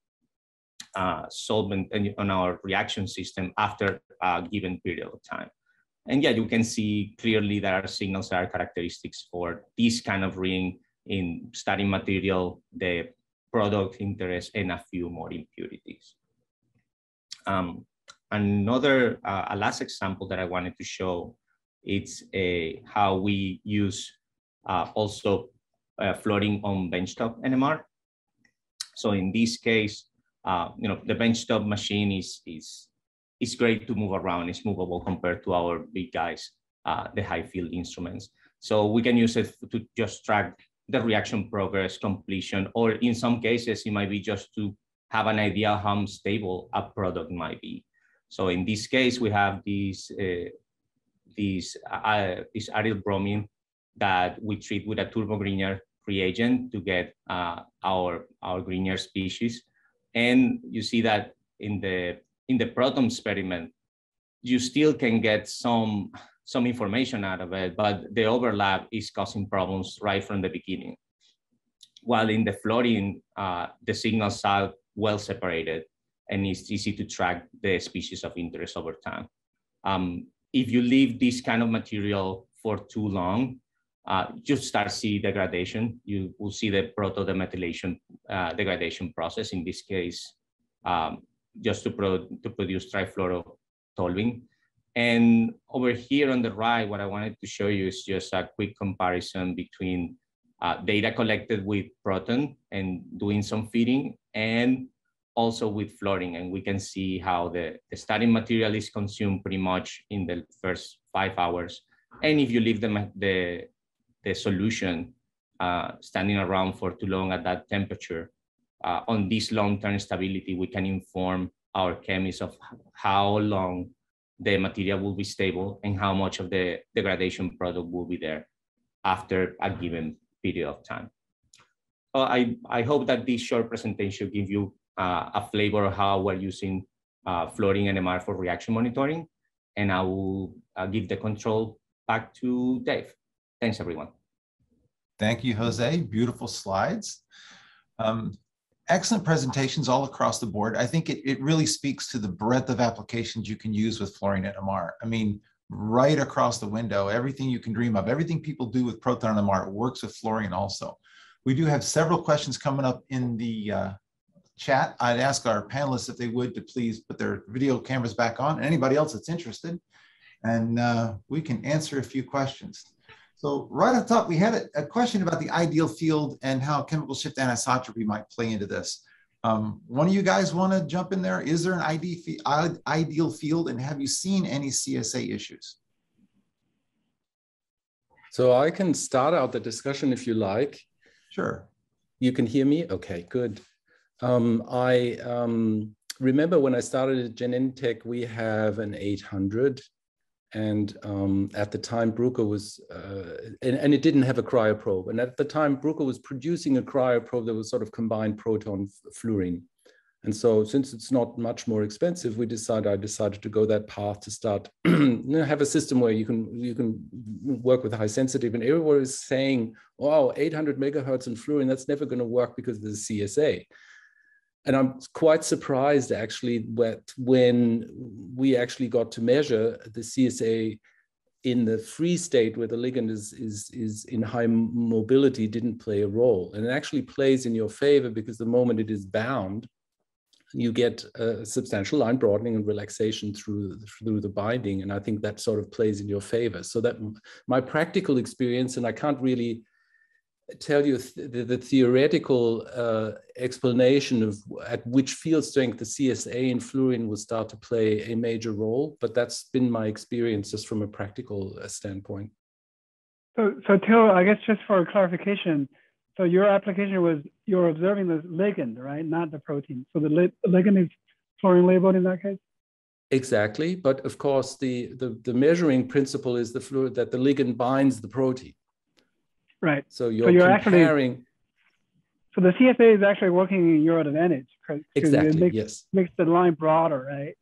Speaker 7: uh, solvent and on our reaction system after a given period of time. And yeah, you can see clearly there are signals that are characteristics for this kind of ring in starting material, the product interest, and a few more impurities. Um, another, uh, a last example that I wanted to show, it's a, how we use uh, also uh, on benchtop NMR. So in this case, uh, you know, the benchtop machine is, is, is great to move around. It's movable compared to our big guys, uh, the high field instruments. So we can use it to just track the reaction progress, completion, or in some cases, it might be just to have an idea how stable a product might be. So in this case, we have these, uh, these, uh, this aryl bromine that we treat with a turbo Grignard reagent to get uh, our, our Grignard species. And you see that in the, in the proton experiment, you still can get some some information out of it, but the overlap is causing problems right from the beginning. While in the fluorine, uh, the signals are well separated and it's easy to track the species of interest over time. Um, if you leave this kind of material for too long, uh, you start see degradation. You will see the proto-demethylation uh, degradation process. In this case, um, just to, pro to produce trifluorotoluene. And over here on the right, what I wanted to show you is just a quick comparison between uh, data collected with Proton and doing some feeding and also with fluorine. And we can see how the, the starting material is consumed pretty much in the first five hours. And if you leave the, the, the solution uh, standing around for too long at that temperature, uh, on this long-term stability, we can inform our chemists of how long the material will be stable and how much of the degradation product will be there after a given period of time. Uh, I, I hope that this short presentation give you uh, a flavor of how we're using uh, fluorine NMR for reaction monitoring. And I will uh, give the control back to Dave. Thanks, everyone.
Speaker 4: Thank you, Jose. Beautiful slides. Um, excellent presentations all across the board. I think it, it really speaks to the breadth of applications you can use with fluorine NMR. I mean, right across the window, everything you can dream of, everything people do with proton NMR works with fluorine also. We do have several questions coming up in the uh, chat. I'd ask our panelists if they would to please put their video cameras back on, and anybody else that's interested, and uh, we can answer a few questions. So right on top, we had a, a, question about the ideal field and how chemical shift anisotropy might play into this. Um, one of you guys want to jump in there? Is there an ideal field and have you seen any CSA issues?
Speaker 5: So I can start out the discussion if you like.
Speaker 4: Sure.
Speaker 5: You can hear me? Okay, good. Um, I um, remember when I started at Genentech, we have an 800 and um, at the time Bruker was, uh, and, and, it didn't have a cryoprobe. And at the time Bruker was producing a cryoprobe that was sort of combined proton fluorine. And so since it's not much more expensive, we decided, I decided to go that path to start, have a system where you can, you can work with high sensitive and everyone is saying, wow, 800 megahertz in fluorine, that's never going to work because of the CSA and I'm quite surprised actually that when we actually got to measure the CSA in the free state where the ligand is, is, is in high mobility didn't play a role. And it actually plays in your favor because the moment it is bound, you get a substantial line broadening and relaxation through, through the binding. And I think that sort of plays in your favor. So that my practical experience, and I can't really tell you the, the theoretical uh, explanation of at which field strength the CSA in fluorine will start to play a major role, but that's been my experience just from a practical uh, standpoint.
Speaker 6: So, so Till, I guess just for clarification, so your application was you're observing the ligand, right, not the protein. So the li ligand is fluorine labeled in that case.
Speaker 5: Exactly, but of course the the, the measuring principle is the fluid that the ligand binds the protein.
Speaker 6: Right.
Speaker 5: So you're, so you're comparing. Actually,
Speaker 6: so the CSA is actually working in your advantage.
Speaker 5: Exactly.
Speaker 6: It makes,
Speaker 5: yes.
Speaker 6: Makes the line broader, right?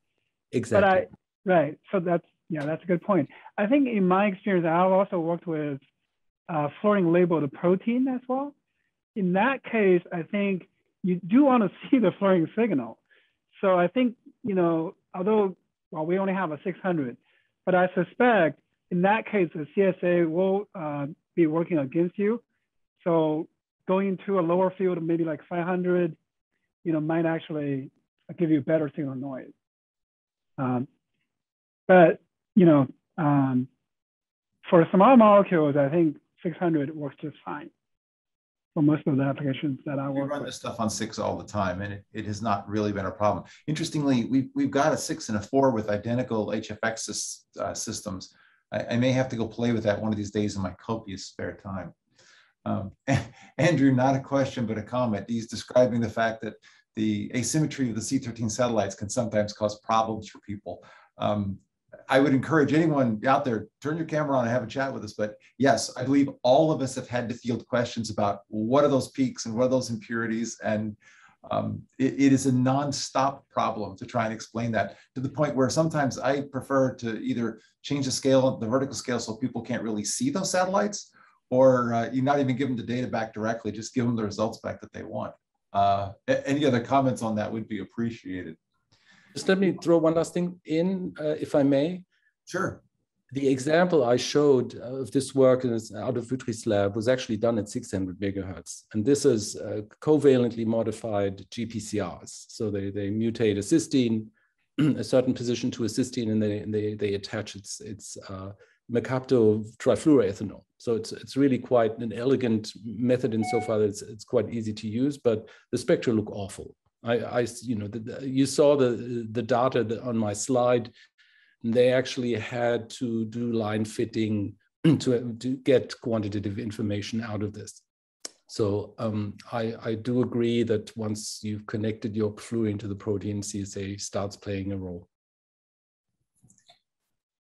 Speaker 5: Exactly.
Speaker 6: But I, right. So that's yeah, that's a good point. I think in my experience, I've also worked with uh, fluorine labeled protein as well. In that case, I think you do want to see the fluorine signal. So I think you know, although well, we only have a 600, but I suspect in that case, the CSA will uh, be working against you. So going to a lower field, maybe like 500, you know, might actually give you better signal noise. Um, but, you know, um, for small molecules, I think 600 works just fine for most of the applications that I work
Speaker 4: We run
Speaker 6: with.
Speaker 4: this stuff on six all the time, and it, it has not really been a problem. Interestingly, we've, we've got a six and a four with identical HFX uh, systems I, I, may have to go play with that one of these days in my copious spare time. Um, Andrew, not a question, but a comment. He's describing the fact that the asymmetry of the C-13 satellites can sometimes cause problems for people. Um, I would encourage anyone out there, turn your camera on and have a chat with us. But yes, I believe all of us have had to field questions about what are those peaks and what are those impurities. And um, it, it is a non-stop problem to try and explain that to the point where sometimes I prefer to either change the scale, the vertical scale, so people can't really see those satellites, or uh, you not even give them the data back directly, just give them the results back that they want. Uh, any other comments on that would be appreciated.
Speaker 5: Just let me throw one last thing in, uh, if I may.
Speaker 4: Sure
Speaker 5: the example I showed of this work out of Wüthrich's lab was actually done at 600 megahertz. And this is uh, covalently modified GPCRs. So they, they mutate a cysteine, a certain position to a cysteine, and they, and they, they attach its, its uh, mercapto trifluoroethanol. So it's, it's really quite an elegant method insofar that it's, it's quite easy to use, but the spectra look awful. I, I you know, the, the, you saw the, the data on my slide they actually had to do line fitting to, to get quantitative information out of this. So um, I, I, do agree that once you've connected your fluorine to the protein, CSA starts playing a role.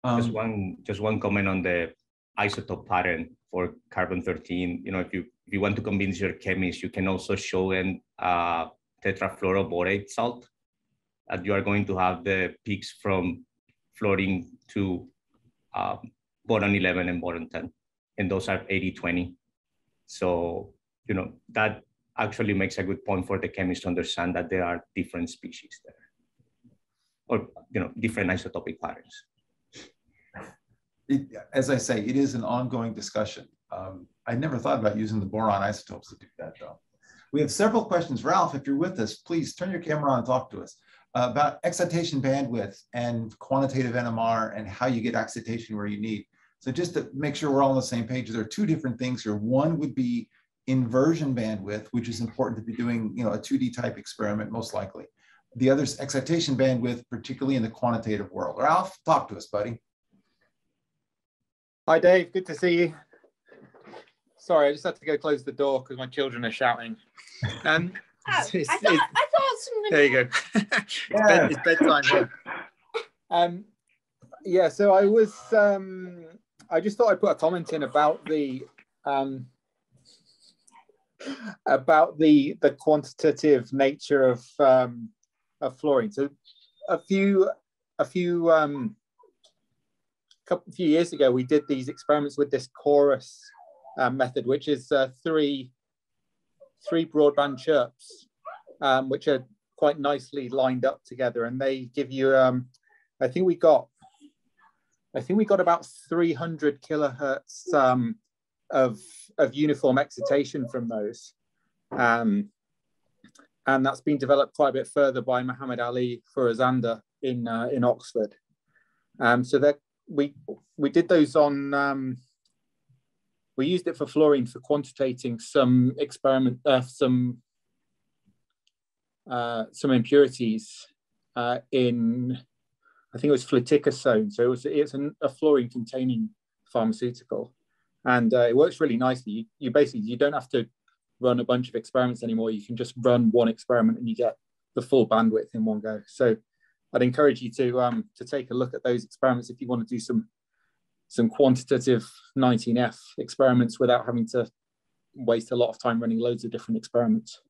Speaker 7: Um, just one, just one comment on the isotope pattern for carbon 13. You know, if you if you want to convince your chemist, you can also show them uh, tetrafluoroborate salt, that you are going to have the peaks from fluorine to um, boron 11 and boron 10. And those are 80-20. So, you know, that actually makes a good point for the chemist to understand that there are different species there or, you know, different isotopic patterns.
Speaker 4: It, as I say, it is an ongoing discussion. Um, I never thought about using the boron isotopes to do that though. We have several questions. Ralph, if you're with us, please turn your camera on and talk to us about excitation bandwidth and quantitative NMR and how you get excitation where you need. So just to make sure we're all on the same page, there are two different things here. One would be inversion bandwidth, which is important to be doing you know, a 2D type experiment, most likely. The other is excitation bandwidth, particularly in the quantitative world. Ralph, talk to us, buddy.
Speaker 8: Hi, Dave. Good to see you. Sorry, I just had to go close the door because my children are shouting. Um,
Speaker 9: Oh, I thought I thought someone.
Speaker 8: There you go. it's, bed, it's bedtime here. Um, yeah, so I was, um, I just thought I'd put a comment in about the, um, about the the quantitative nature of um, of fluorine. So a few a few um, couple few years ago, we did these experiments with this chorus uh, method, which is uh, three three broadband chirps, um, which are quite nicely lined up together, and they give you. Um, I think we got. I think we got about 300 kilohertz um, of of uniform excitation from those, um, and that's been developed quite a bit further by Muhammad Ali Foroozandeh in uh, in Oxford. Um, so that we we did those on. Um, we used it for fluorine for quantitating some experiment, uh, some uh, some impurities uh, in, I think it was fluticasone. So it was it's an, a fluorine containing pharmaceutical, and uh, it works really nicely. You, you basically you don't have to run a bunch of experiments anymore. You can just run one experiment and you get the full bandwidth in one go. So I'd encourage you to um, to take a look at those experiments if you want to do some some quantitative 19F experiments without having to waste a lot of time running loads of different experiments.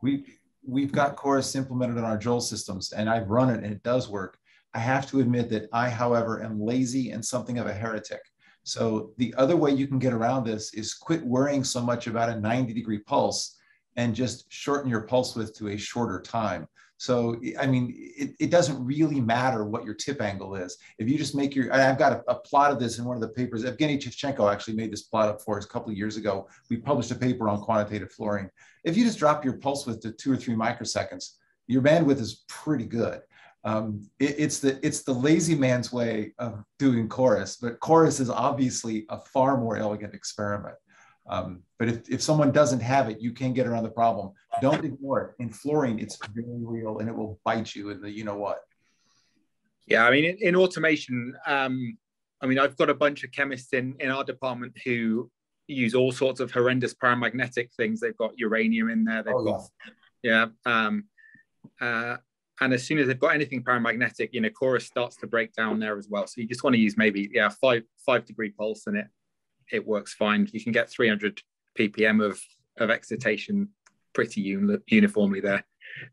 Speaker 4: We, we've got Chorus implemented on our JEOL systems and I've run it and it does work. I have to admit that I, however, am lazy and something of a heretic. So the other way you can get around this is quit worrying so much about a 90 degree pulse and just shorten your pulse width to a shorter time. So, I mean, it, it doesn't really matter what your tip angle is. If you just make your, I've got a, a plot of this in one of the papers. Evgeny Chevchenko actually made this plot up for us a couple of years ago. We published a paper on quantitative fluorine. If you just drop your pulse width to two or three microseconds, your bandwidth is pretty good. Um, it, it's the it's the lazy man's way of doing chorus, but chorus is obviously a far more elegant experiment. Um, but if, if someone doesn't have it, you can get around the problem. Don't ignore it. In fluorine, it's very real and it will bite you in the you know what.
Speaker 8: Yeah, I mean, in, in automation, um, I mean, I've got a bunch of chemists in, in our department who use all sorts of horrendous paramagnetic things. They've got uranium in there. They've
Speaker 4: Oh,
Speaker 8: got, yeah. Um, uh, and as soon as they've got anything paramagnetic, you know, chorus starts to break down there as well. So you just want to use maybe, yeah, five, five degree pulse in it, it works fine. You can get 300 ppm of, of excitation pretty uni- uniformly there.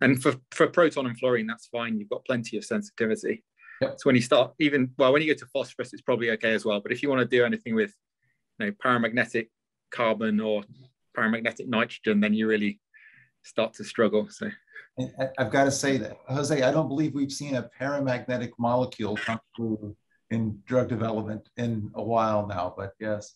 Speaker 8: And for, for proton and fluorine, that's fine. You've got plenty of sensitivity.
Speaker 4: Yep.
Speaker 8: So when you start, even well, when you go to phosphorus, it's probably okay as well. But if you want to do anything with, you know, paramagnetic carbon or paramagnetic nitrogen, then you really start to struggle. So
Speaker 4: And I've got to say that, Jose, I don't believe we've seen a paramagnetic molecule come through in drug development in a while now, but yes.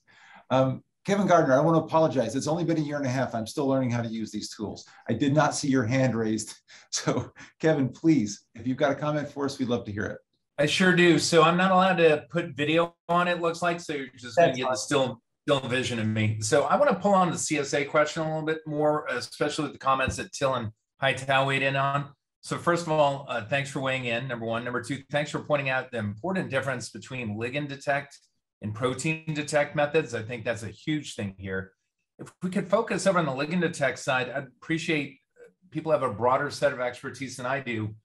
Speaker 4: Um, Kevin Gardner, I want to apologize. It's only been a year and a half. I'm still learning how to use these tools. I did not see your hand raised. So Kevin, please, if you've got a comment for us, we'd love to hear it.
Speaker 10: I sure do. So I'm not allowed to put video on it, looks like. So you're just going to get
Speaker 4: fine.
Speaker 10: the still, still vision of me. So I want to pull on the CSA question a little bit more, especially with the comments that Till and Haitao weighed in on. So first of all, uh, thanks for weighing in, number one. Number two, thanks for pointing out the important difference between ligand detect and protein detect methods. I think that's a huge thing here. If we could focus over on the ligand detect side, I'd appreciate uh, people have a broader set of expertise than I do.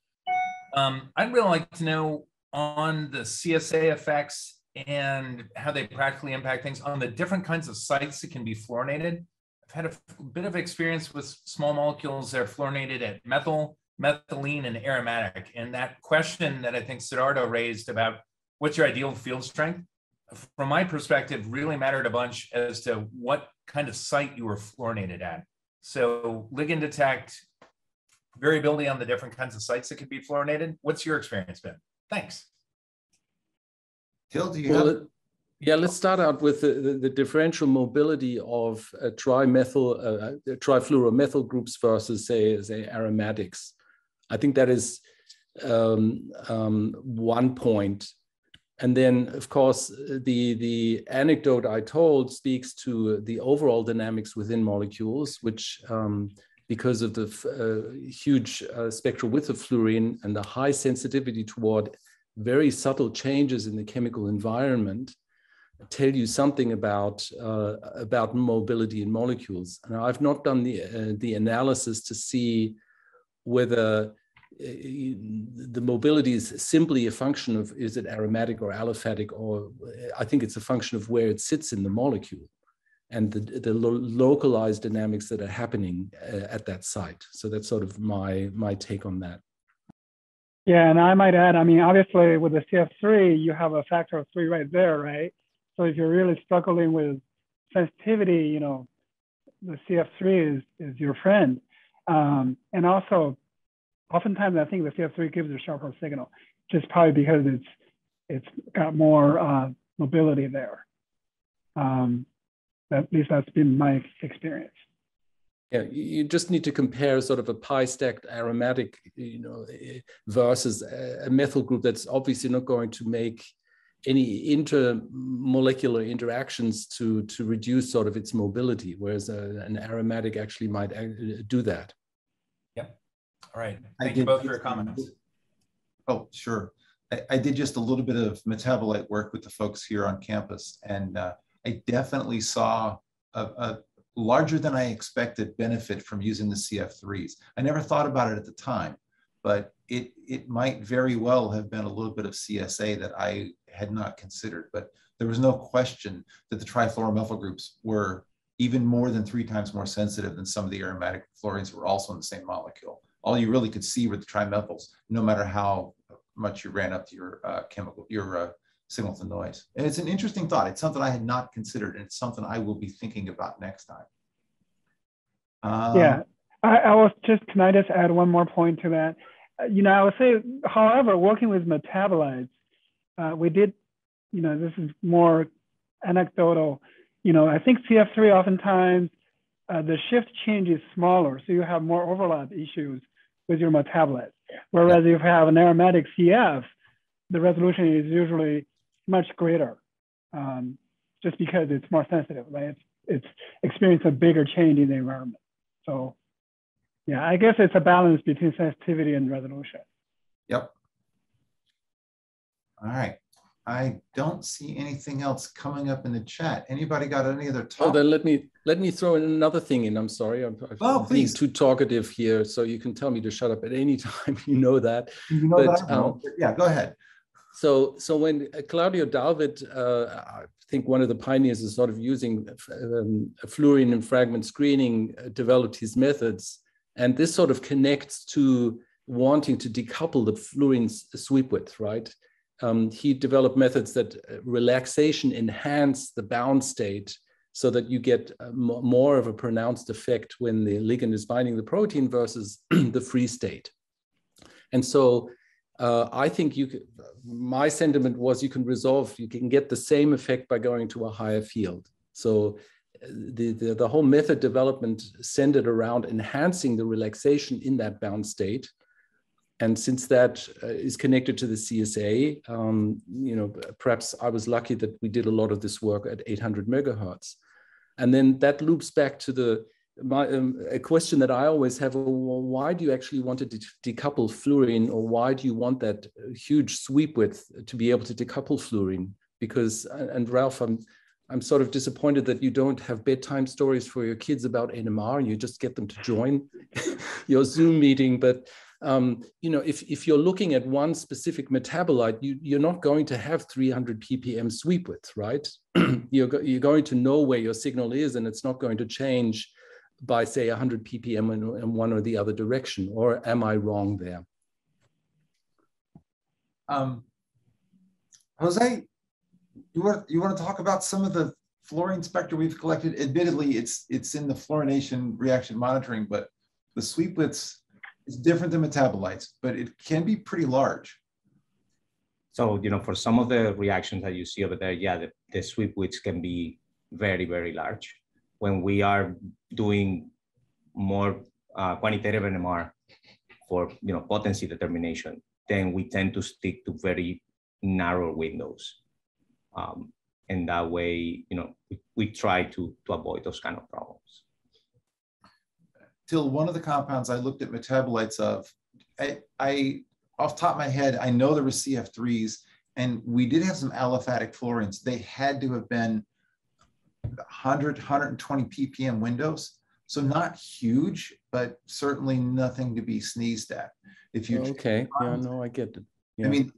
Speaker 10: Um, I'd really like to know on the CSA effects and how they practically impact things on the different kinds of sites that can be fluorinated. I've had a bit of experience with small molecules that are fluorinated at methyl, methylene, and aromatic. And that question that I think Siddhartha raised about what's your ideal field strength, from my perspective, really mattered a bunch as to what kind of site you were fluorinated at. So ligand detect, variability on the different kinds of sites that could be fluorinated. What's your experience been? Thanks.
Speaker 4: Till, do you
Speaker 5: Well,
Speaker 4: have?
Speaker 5: yeah, let's start out with the, the, the differential mobility of uh, trimethyl, uh, uh, trifluoromethyl groups versus, say, say, aromatics. I think that is um, um, one point. And then, of course, the, the anecdote I told speaks to the overall dynamics within molecules, which, um, because of the uh, huge uh, spectral width of fluorine and the high sensitivity toward very subtle changes in the chemical environment, tell you something about uh, about mobility in molecules. And I've not done the uh, the analysis to see whether the mobility is simply a function of is it aromatic or aliphatic, or I think it's a function of where it sits in the molecule and the, the lo localized dynamics that are happening uh, at that site. So that's sort of my my take on that.
Speaker 6: Yeah, and I might add, I mean, obviously with the CF3, you have a factor of three right there, right? So if you're really struggling with sensitivity, you know, the CF3 is, is your friend. Um, and also, oftentimes I think the CF3 gives a sharper signal, just probably because it's it's got more uh, mobility there. Um, at least that's been my experience.
Speaker 5: Yeah, you just need to compare sort of a pi stacked aromatic, you know, eh, versus a methyl group that's obviously not going to make any intermolecular interactions to to reduce sort of its mobility, whereas a, an aromatic actually might uh, do that.
Speaker 10: All right. Thank you both for your comments.
Speaker 4: Oh, sure. I, I, did just a little bit of metabolite work with the folks here on campus, and uh, I definitely saw a, a larger than I expected benefit from using the CF3s. I never thought about it at the time, but it, it might very well have been a little bit of CSA that I had not considered. But there was no question that the trifluoromethyl groups were even more than three times more sensitive than some of the aromatic fluorines were also in the same molecule. All you really could see were the trimethyls, no matter how much you ran up to your uh, chemical, your uh, signal to noise. And it's an interesting thought. It's something I had not considered, and it's something I will be thinking about next time.
Speaker 6: Um, yeah, I, I, was just, can I just add one more point to that? Uh, you know, I would say, however, working with metabolites, uh, we did, you know, this is more anecdotal. You know, I think CF3 oftentimes uh, the shift change is smaller, so you have more overlap issues with your metabolite. Whereas if you have an aromatic CF, the resolution is usually much greater um, just because it's more sensitive, right? It's, it's experienced a bigger change in the environment. So yeah, I guess it's a balance between sensitivity and resolution.
Speaker 4: Yep. All right. I don't see anything else coming up in the chat. Anybody got any other
Speaker 5: Oh, then let me let me throw in another thing in. I'm sorry, I'm, I'm
Speaker 4: oh,
Speaker 5: being too talkative here, so you can tell me to shut up at any time. You know that.
Speaker 4: You know but, that. Um, yeah, go ahead.
Speaker 5: So, so when uh, Claudio Dalvit, uh, I think one of the pioneers is sort of using um, fluorine and fragment screening, uh, developed his methods, and this sort of connects to wanting to decouple the fluorine sweep width, right? Um, he developed methods that uh, relaxation enhance the bound state so that you get more of a pronounced effect when the ligand is binding the protein versus the free state. And so uh, I think you could, my sentiment was you can resolve, you can get the same effect by going to a higher field. So uh, the, the, the whole method development centered around enhancing the relaxation in that bound state. And since that uh, is connected to the CSA, um, you know, perhaps I was lucky that we did a lot of this work at 800 megahertz. And then that loops back to the my, um, a question that I always have: well, Why do you actually want to de decouple fluorine, or why do you want that uh, huge sweep width to be able to decouple fluorine? Because and Ralph, I'm I'm sort of disappointed that you don't have bedtime stories for your kids about NMR, and you just get them to join your Zoom meeting. But um, you know, if if you're looking at one specific metabolite, you you're not going to have 300 ppm sweep width, right? you're you're going to know where your signal is, and it's not going to change by say 100 ppm in, in, one or the other direction, or am I wrong there?
Speaker 4: Um, Jose, you want you want to talk about some of the fluorine spectra we've collected? Admittedly, it's it's in the fluorination reaction monitoring, but the sweep is different than metabolites, but it can be pretty large.
Speaker 7: So, you know, for some of the reactions that you see over there, yeah, the, the sweep widths can be very, very large when we are doing more uh, quantitative NMR for you know potency determination, then we tend to stick to very narrow windows. Um, and that way, you know, we, we try to, to avoid those kind of problems.
Speaker 4: Till one of the compounds I looked at metabolites of, I, I off top of my head, I know there were CF3s and we did have some aliphatic fluorines. They had to have been 100, 120 ppm windows. So not huge, but certainly nothing to be sneezed at. If you
Speaker 5: okay, yeah, no, I get it. Yeah.
Speaker 4: I mean,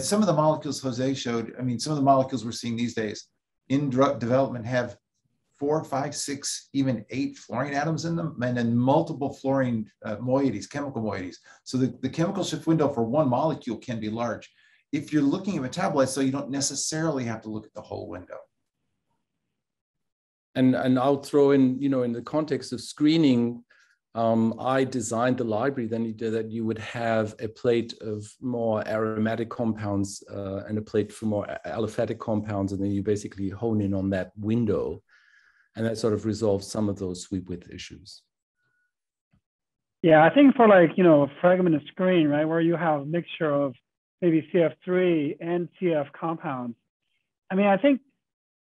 Speaker 4: some of the molecules Jose showed, I mean, some of the molecules we're seeing these days in drug development have four, five, six, even eight fluorine atoms in them, and then multiple fluorine uh, moieties, chemical moieties. So the, the chemical shift window for one molecule can be large. If you're looking at metabolites, so you don't necessarily have to look at the whole window.
Speaker 5: And, and I'll throw in, you know, in the context of screening, um, I designed the library then you did that you would have a plate of more aromatic compounds uh, and a plate for more aliphatic compounds, and then you basically hone in on that window, and that sort of resolves some of those sweep width issues.
Speaker 6: Yeah, I think for like you know a fragment screen, right, where you have a mixture of maybe CF3 and CF compounds. I mean, I think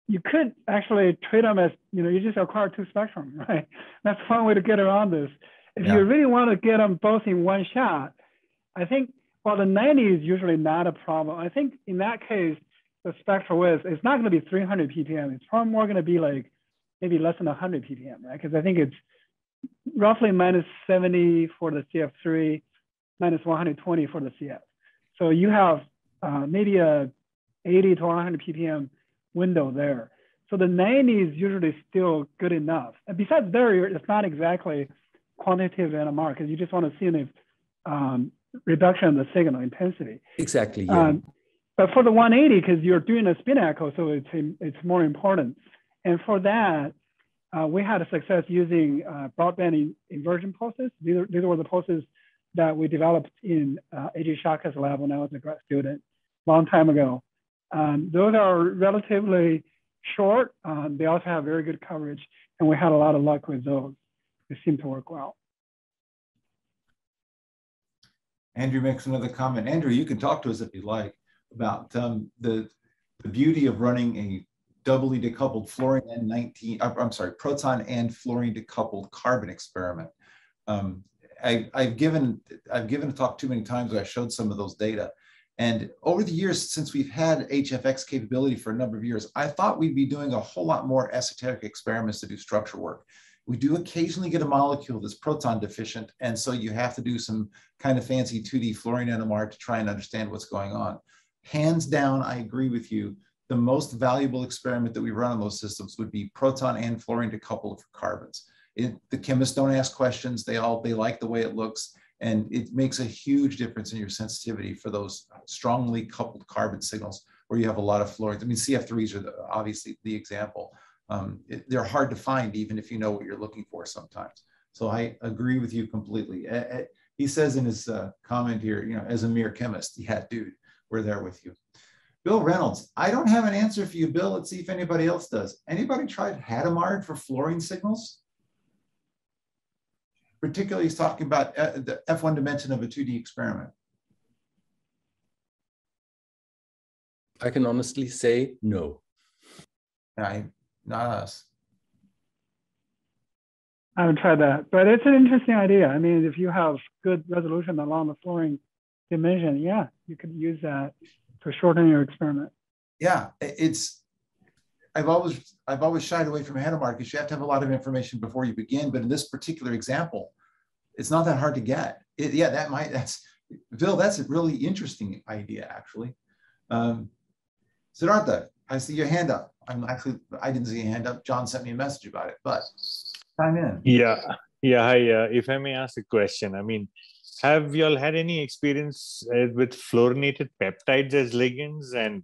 Speaker 6: you could actually treat them as, you know, you just acquire two spectrum, right? That's one way to get around this. If yeah. you really want to get them both in one shot, I think, well, the 90 is usually not a problem. I think in that case, the spectral width is not going to be 300 ppm. It's probably more going to be like maybe less than 100 ppm, right? Because I think it's roughly minus 70 for the CF3, minus 120 for the CF. So you have uh, maybe a 80 to 100 ppm window there. So the 90 is usually still good enough. And besides there, it's not exactly quantitative NMR because you just want to see an um, reduction in the signal intensity.
Speaker 5: Exactly. Yeah. Um,
Speaker 6: but for the 180, because you're doing a spin echo, so it's it's more important. And for that, uh, we had a success using uh, broadband in, inversion pulses. These, these were the pulses that we developed in uh, AJ Shaka's lab when I was a grad student, long time ago. Um, those are relatively short. Um, they also have very good coverage, and we had a lot of luck with those. They seem to work well.
Speaker 4: Andrew makes another comment. Andrew, you can talk to us if you like about um, the, the beauty of running a doubly decoupled fluorine and 19, uh, I'm sorry, proton and fluorine decoupled carbon experiment. Um, I, have given I've given a talk too many times where I showed some of those data. And over the years, since we've had HFX capability for a number of years, I thought we'd be doing a whole lot more esoteric experiments to do structure work. We do occasionally get a molecule that's proton deficient. And so you have to do some kind of fancy 2D fluorine NMR to try and understand what's going on. Hands down, I agree with you. The most valuable experiment that we run on those systems would be proton and fluorine decoupled for carbons. It, the chemists don't ask questions. They all, they like the way it looks and it makes a huge difference in your sensitivity for those strongly coupled carbon signals where you have a lot of fluorines. I mean, CF3s are the, obviously the example. Um, it, they're hard to find even if you know what you're looking for sometimes. So I agree with you completely. He says in his uh, comment here, you know, as a mere chemist, yeah, dude, we're there with you. Bill Reynolds, I don't have an answer for you, Bill. Let's see if anybody else does. Anybody tried Hadamard for fluorine signals? particularly he's talking about uh, the F1 dimension of a 2D experiment?
Speaker 5: I can honestly say no.
Speaker 4: I, not us.
Speaker 6: I haven't tried that, but it's an interesting idea. I mean, if you have good resolution along the fluorine dimension, yeah, you could use that to shorten your experiment.
Speaker 4: Yeah, it's I've always I've always shied away from Hadamard because you have to have a lot of information before you begin. But in this particular example, it's not that hard to get. It, yeah, that might that's Bill. That's a really interesting idea, actually. Um, Siddhartha, I see your hand up. I'm actually I didn't see a hand up. John sent me a message about it, but chime in.
Speaker 9: Yeah, yeah. Hi. Uh, if I may ask a question, I mean, have you all had any experience uh, with fluorinated peptides as ligands and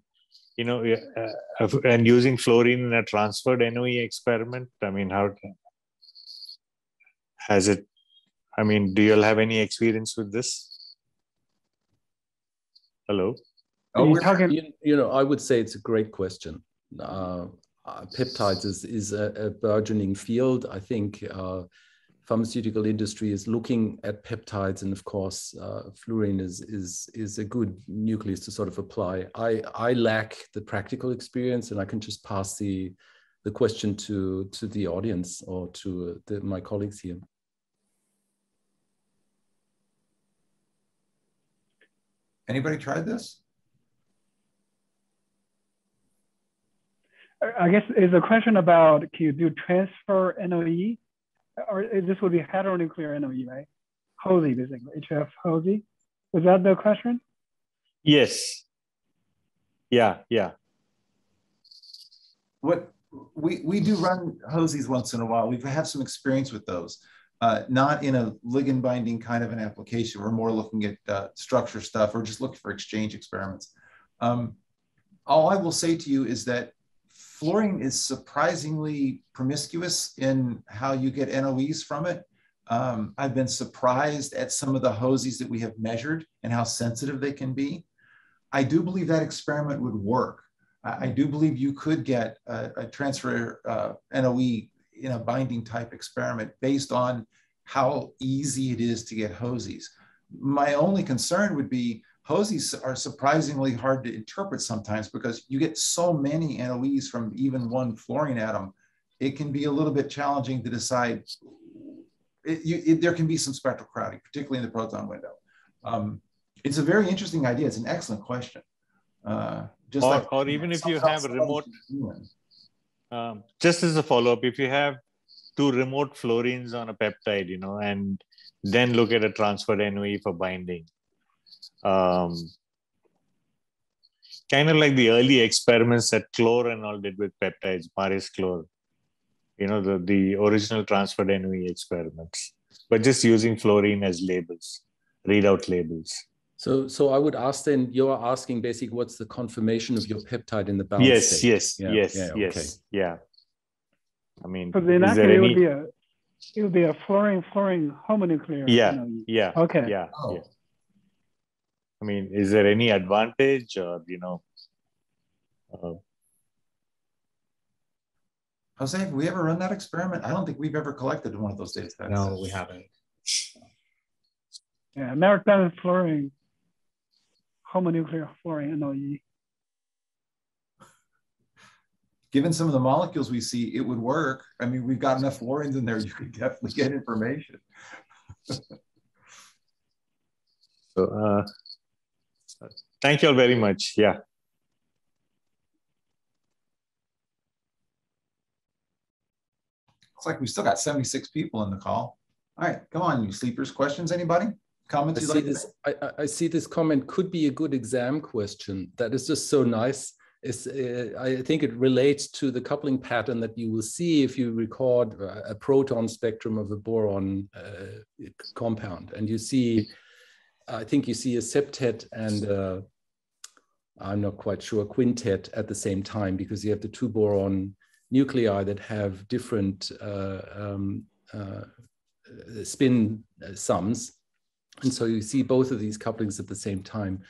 Speaker 9: you know, uh, and using fluorine in a transferred NOE experiment? I mean, how has it? I mean, do you all have any experience with this? Hello.
Speaker 5: Oh, we're talking. You, you know, I would say it's a great question. Uh, uh, peptides is is a, a, burgeoning field. I think uh, pharmaceutical industry is looking at peptides, and of course, uh, fluorine is is is a good nucleus to sort of apply. I I lack the practical experience, and I can just pass the the question to to the audience or to uh, the, my colleagues here.
Speaker 4: Anybody tried this?
Speaker 6: I guess it's a question about can you do transfer NOE or this would be heteronuclear NOE, right? HOESY, basically, HF HOESY. Was that the question?
Speaker 9: Yes. Yeah, yeah.
Speaker 4: What we we do run HOESYs once in a while. We've had some experience with those. Uh, not in a ligand binding kind of an application. We're more looking at uh, structure stuff or just looking for exchange experiments. Um, all I will say to you is that fluorine is surprisingly promiscuous in how you get NOEs from it. Um, I've been surprised at some of the HOESYs that we have measured and how sensitive they can be. I do believe that experiment would work. I, do believe you could get a, a transfer uh, NOE in a binding type experiment based on how easy it is to get HOESYs. My only concern would be HOESYs are surprisingly hard to interpret sometimes because you get so many NOEs from even one fluorine atom. It can be a little bit challenging to decide. It, you, it, there can be some spectral crowding, particularly in the proton window. Um, it's a very interesting idea. It's an excellent question. Uh,
Speaker 9: just or, like, or even if you have a remote um, just as a follow-up if you have two remote fluorines on a peptide you know and then look at a transferred noe for binding um, kind of like the early experiments that Clore and all did with peptides Marius Clore you know the, the original transferred noe experiments but just using fluorine as labels readout labels
Speaker 5: so, so I would ask then, you're asking basically what's the conformation of your peptide in the balance
Speaker 9: Yes,
Speaker 5: state?
Speaker 9: yes, yeah. yes, yeah, yes, okay. yeah. I mean,
Speaker 6: so then actually it would be a, it would be a fluorine fluorine homonuclear.
Speaker 9: Yeah, you know? yeah.
Speaker 6: Okay.
Speaker 9: Yeah, oh. yeah. I mean, is there any advantage or you know? Uh,
Speaker 4: Jose, have we ever run that experiment? I don't think we've ever collected one of those data sets.
Speaker 7: No, we haven't.
Speaker 6: Yeah, American fluorine homonuclear fluorine NOE.
Speaker 4: Given some of the molecules we see, it would work. I mean, we've got enough fluorines in there, you could definitely get information.
Speaker 9: so, uh, thank you all very much. Yeah.
Speaker 4: Looks like we still got 76 people in the call. All right, come on, you sleepers. Questions, anybody? comments
Speaker 5: I see like this, I, I, see this comment could be a good exam question. That is just so nice. Is uh, I think it relates to the coupling pattern that you will see if you record a proton spectrum of a boron uh, compound, and you see, I think you see a septet and uh, I'm not quite sure quintet at the same time because you have the two boron nuclei that have different uh, um, uh, spin sums and so you see both of these couplings at the same time.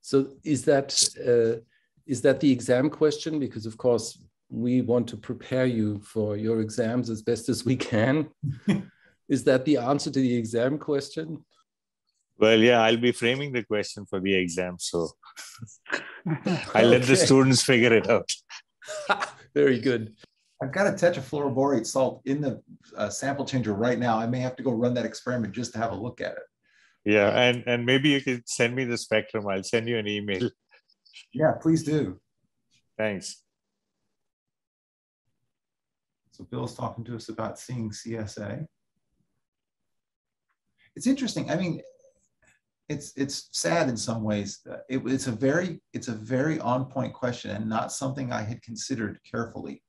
Speaker 5: So is that uh, is that the exam question? Because of course we want to prepare you for your exams as best as we can. is that the answer to the exam question?
Speaker 9: Well, yeah, I'll be framing the question for the exam, so I'll let the students figure it out.
Speaker 5: Very good.
Speaker 4: I've got a tetrafluoroborate salt in the uh, sample changer right now. I may have to go run that experiment just to have a look at it.
Speaker 9: Yeah, and and maybe you could send me the spectrum. I'll send you an email.
Speaker 4: Yeah, please do.
Speaker 9: Thanks.
Speaker 4: So Bill's talking to us about seeing CSA. It's interesting. I mean, it's it's sad in some ways. It, it's a very it's a very on point question and not something I had considered carefully.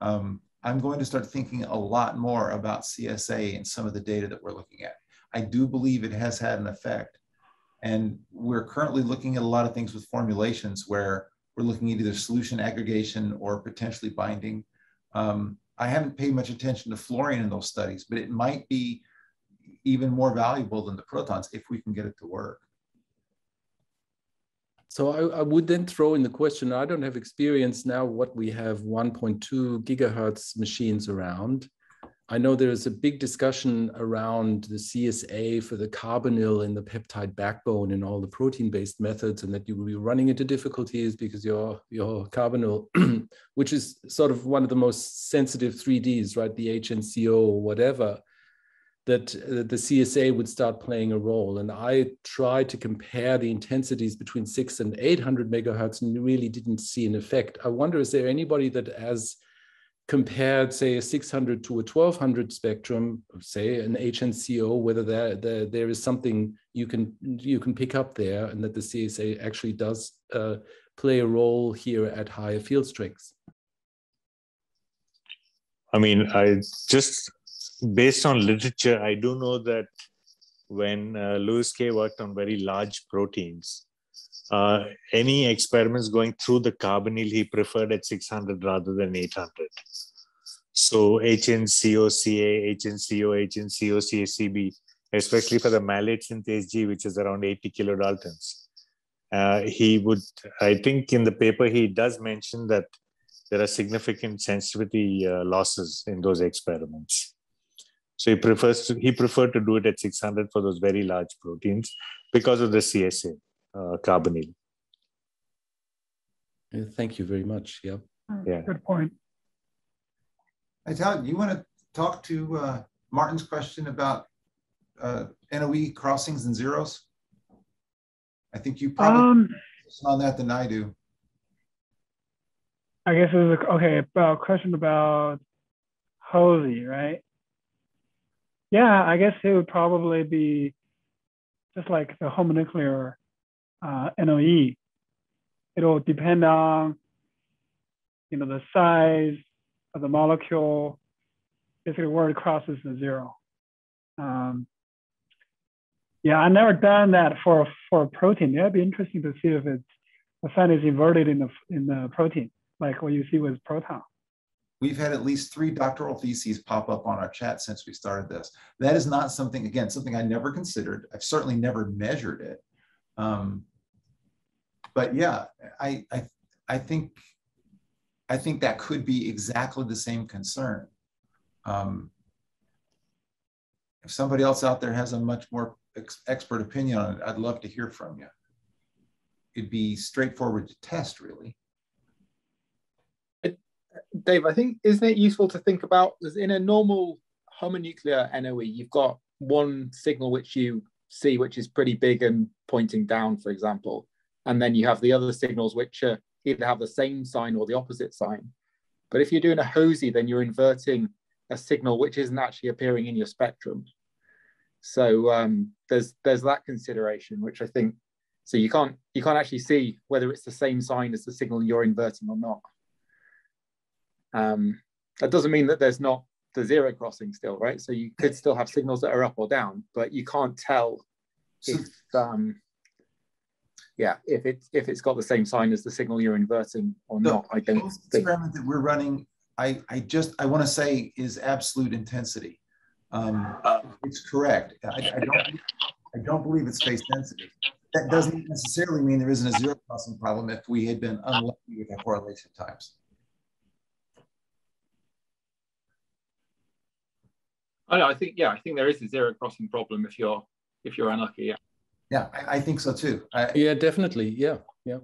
Speaker 4: Um, I'm going to start thinking a lot more about CSA and some of the data that we're looking at. I do believe it has had an effect. And we're currently looking at a lot of things with formulations where we're looking at either solution aggregation or potentially binding. Um, I haven't paid much attention to fluorine in those studies, but it might be even more valuable than the protons if we can get it to work.
Speaker 5: So I, I, would then throw in the question, I don't have experience now what we have 1.2 gigahertz machines around. I know there is a big discussion around the CSA for the carbonyl in the peptide backbone and all the protein-based methods, and that you will be running into difficulties because your your carbonyl, which is sort of one of the most sensitive 3Ds, right? The HNCO or whatever, that the CSA would start playing a role. And I tried to compare the intensities between six and 800 megahertz and really didn't see an effect. I wonder, is there anybody that has compared, say, a 600 to a 1200 spectrum, say an HNCO, whether there, there, there is something you can, you can pick up there and that the CSA actually does uh, play a role here at higher field strengths?
Speaker 9: I mean, I just based on literature, I do know that when uh, Lewis Kay worked on very large proteins, uh, any experiments going through the carbonyl he preferred at 600 rather than 800. So HNCOCA, HNCO, HNCOCACB, especially for the malate synthase G, which is around 80 kilodaltons. Uh, he would, I think in the paper, he does mention that there are significant sensitivity uh, losses in those experiments. So he prefers to, he preferred to do it at 600 for those very large proteins because of the CSA uh, carbonyl.
Speaker 5: Yeah, thank you very much. Yeah.
Speaker 9: Yeah.
Speaker 6: Good point.
Speaker 4: Hey, Till, you want to talk to uh, Martin's question about uh, NOE crossings and zeros? I think you probably
Speaker 6: Um,
Speaker 4: on that than I do.
Speaker 6: I guess it was a, okay. About question about HOESY, right? Yeah, I guess it would probably be just like the homonuclear uh, NOE. It'll depend on you know the size of the molecule, basically where it crosses the zero. Um, yeah, I've never done that for for a protein. It'd be interesting to see if it's the sign is inverted in the in the protein, like what you see with proton.
Speaker 4: We've had at least three doctoral theses pop up on our chat since we started this. That is not something, again, something I never considered. I've certainly never measured it. Um, but yeah, I, I, I think, I think that could be exactly the same concern. Um, if somebody else out there has a much more ex expert opinion on it, I'd love to hear from you. It'd be straightforward to test, really.
Speaker 8: Dave, I think isn't it useful to think about in a normal homonuclear NOE, you've got one signal which you see which is pretty big and pointing down, for example, and then you have the other signals which are either have the same sign or the opposite sign. But if you're doing a HOESY, then you're inverting a signal which isn't actually appearing in your spectrum. So um, there's there's that consideration, which I think so you can't you can't actually see whether it's the same sign as the signal you're inverting or not. Um, that doesn't mean that there's not the zero crossing still, right? So you could still have signals that are up or down, but you can't tell if, um, yeah, if it's if it's got the same sign as the signal you're inverting or
Speaker 4: The
Speaker 8: not. I don't think.
Speaker 4: experiment that we're running, I, I just, I want to say is absolute intensity. Um, it's correct. I, I don't, I don't believe it's space density. That doesn't necessarily mean there isn't a zero crossing problem if we had been unlucky with our correlation times.
Speaker 8: I know. I think yeah. I think there is a zero crossing problem if you're if you're unlucky. Yeah.
Speaker 4: Yeah, I, I think so too. I,
Speaker 5: Yeah, definitely. Yeah. Yeah.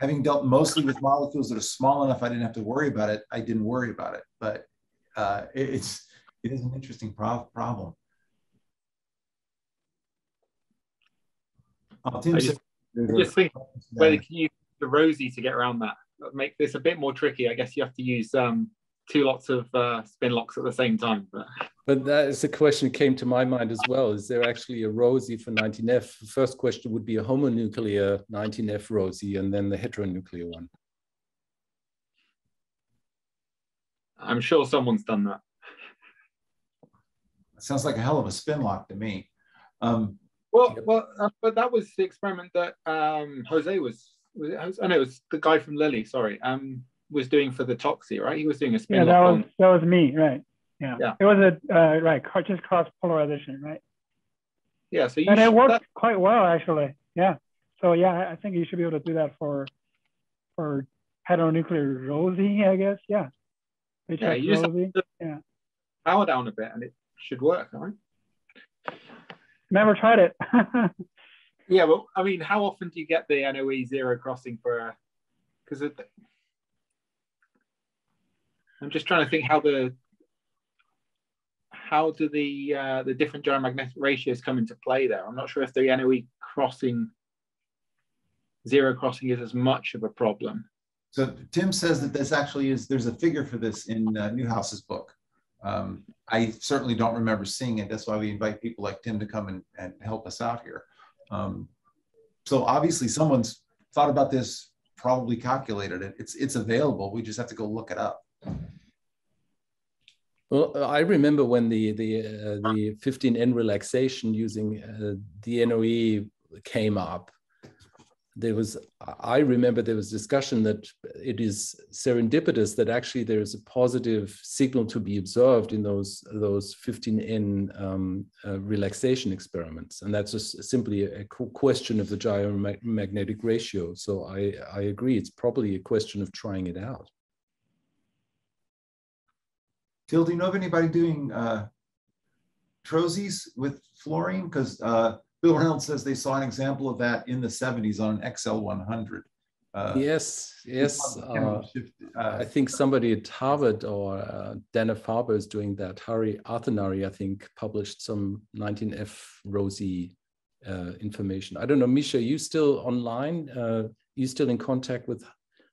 Speaker 4: having dealt mostly with molecules that are small enough, I didn't have to worry about it. I didn't worry about it, but uh, it- it's it is an interesting prob- problem. Tim
Speaker 8: I just-
Speaker 4: there's
Speaker 8: just think whether can you use the ROESY to get around that make this a bit more tricky. I guess you have to use um, two lots of uh, spin locks at the same time. But
Speaker 5: But that is a question that came to my mind as well. Is there actually a ROESY for 19F? The first question would be a homonuclear 19F ROESY and then the heteronuclear one.
Speaker 8: I'm sure someone's done that.
Speaker 4: Sounds like a hell of a spin lock to me. Um,
Speaker 8: Well, well, uh, but that was the experiment that um, Jose was. was it Jose? Oh, no, it was the guy from Lilly. Sorry, um, was doing for the TOCSY, right? He was doing a spin
Speaker 6: Yeah, that was
Speaker 8: on.
Speaker 6: that was me, right? Yeah.
Speaker 8: Yeah.
Speaker 6: It was a uh, right just cross polarization, right?
Speaker 8: Yeah, so you
Speaker 6: And it worked
Speaker 8: that-
Speaker 6: quite well actually. Yeah. So yeah, I- think you should be able to do that for for heteronuclear ROESY, I guess. Yeah.
Speaker 8: Yeah, you ROESY.
Speaker 6: Yeah.
Speaker 8: power down a bit, and it should work, right?
Speaker 6: Never tried it.
Speaker 8: Yeah, well, I mean, how often do you get the NOE zero crossing for a? Because I'm just trying to think how the how do the uh, the different gyromagnetic ratios come into play there? I'm not sure if the NOE crossing zero crossing is as much of a problem.
Speaker 4: So Tim says that this actually is, there's a figure for this in uh, Neuhaus's book. Um, I certainly don't remember seeing it. That's why we invite people like Tim to come and, and help us out here. Um, so obviously someone's thought about this, probably calculated it. It's, it's available. We just have to go look it up.
Speaker 5: Well, I remember when the the uh, the 15N relaxation using uh, the NOE came up there was i remember there was discussion that it is serendipitous that actually there is a positive signal to be observed in those those 15n um, uh, relaxation experiments. And that's just simply a, question of the gyromagnetic ratio. So i i agree it's probably a question of trying it out
Speaker 4: Phil, do you know of anybody doing uh, with fluorine? Because uh, Bill Reynolds says they saw an example of that in the 70s on an XL100.
Speaker 5: Uh, yes, yes. Uh, I think somebody at Harvard or uh, Dana Farber is doing that. Hari Arthanari, I think, published some 19F ROESY uh, information. I don't know, Misha, you still online? Uh, you still in contact with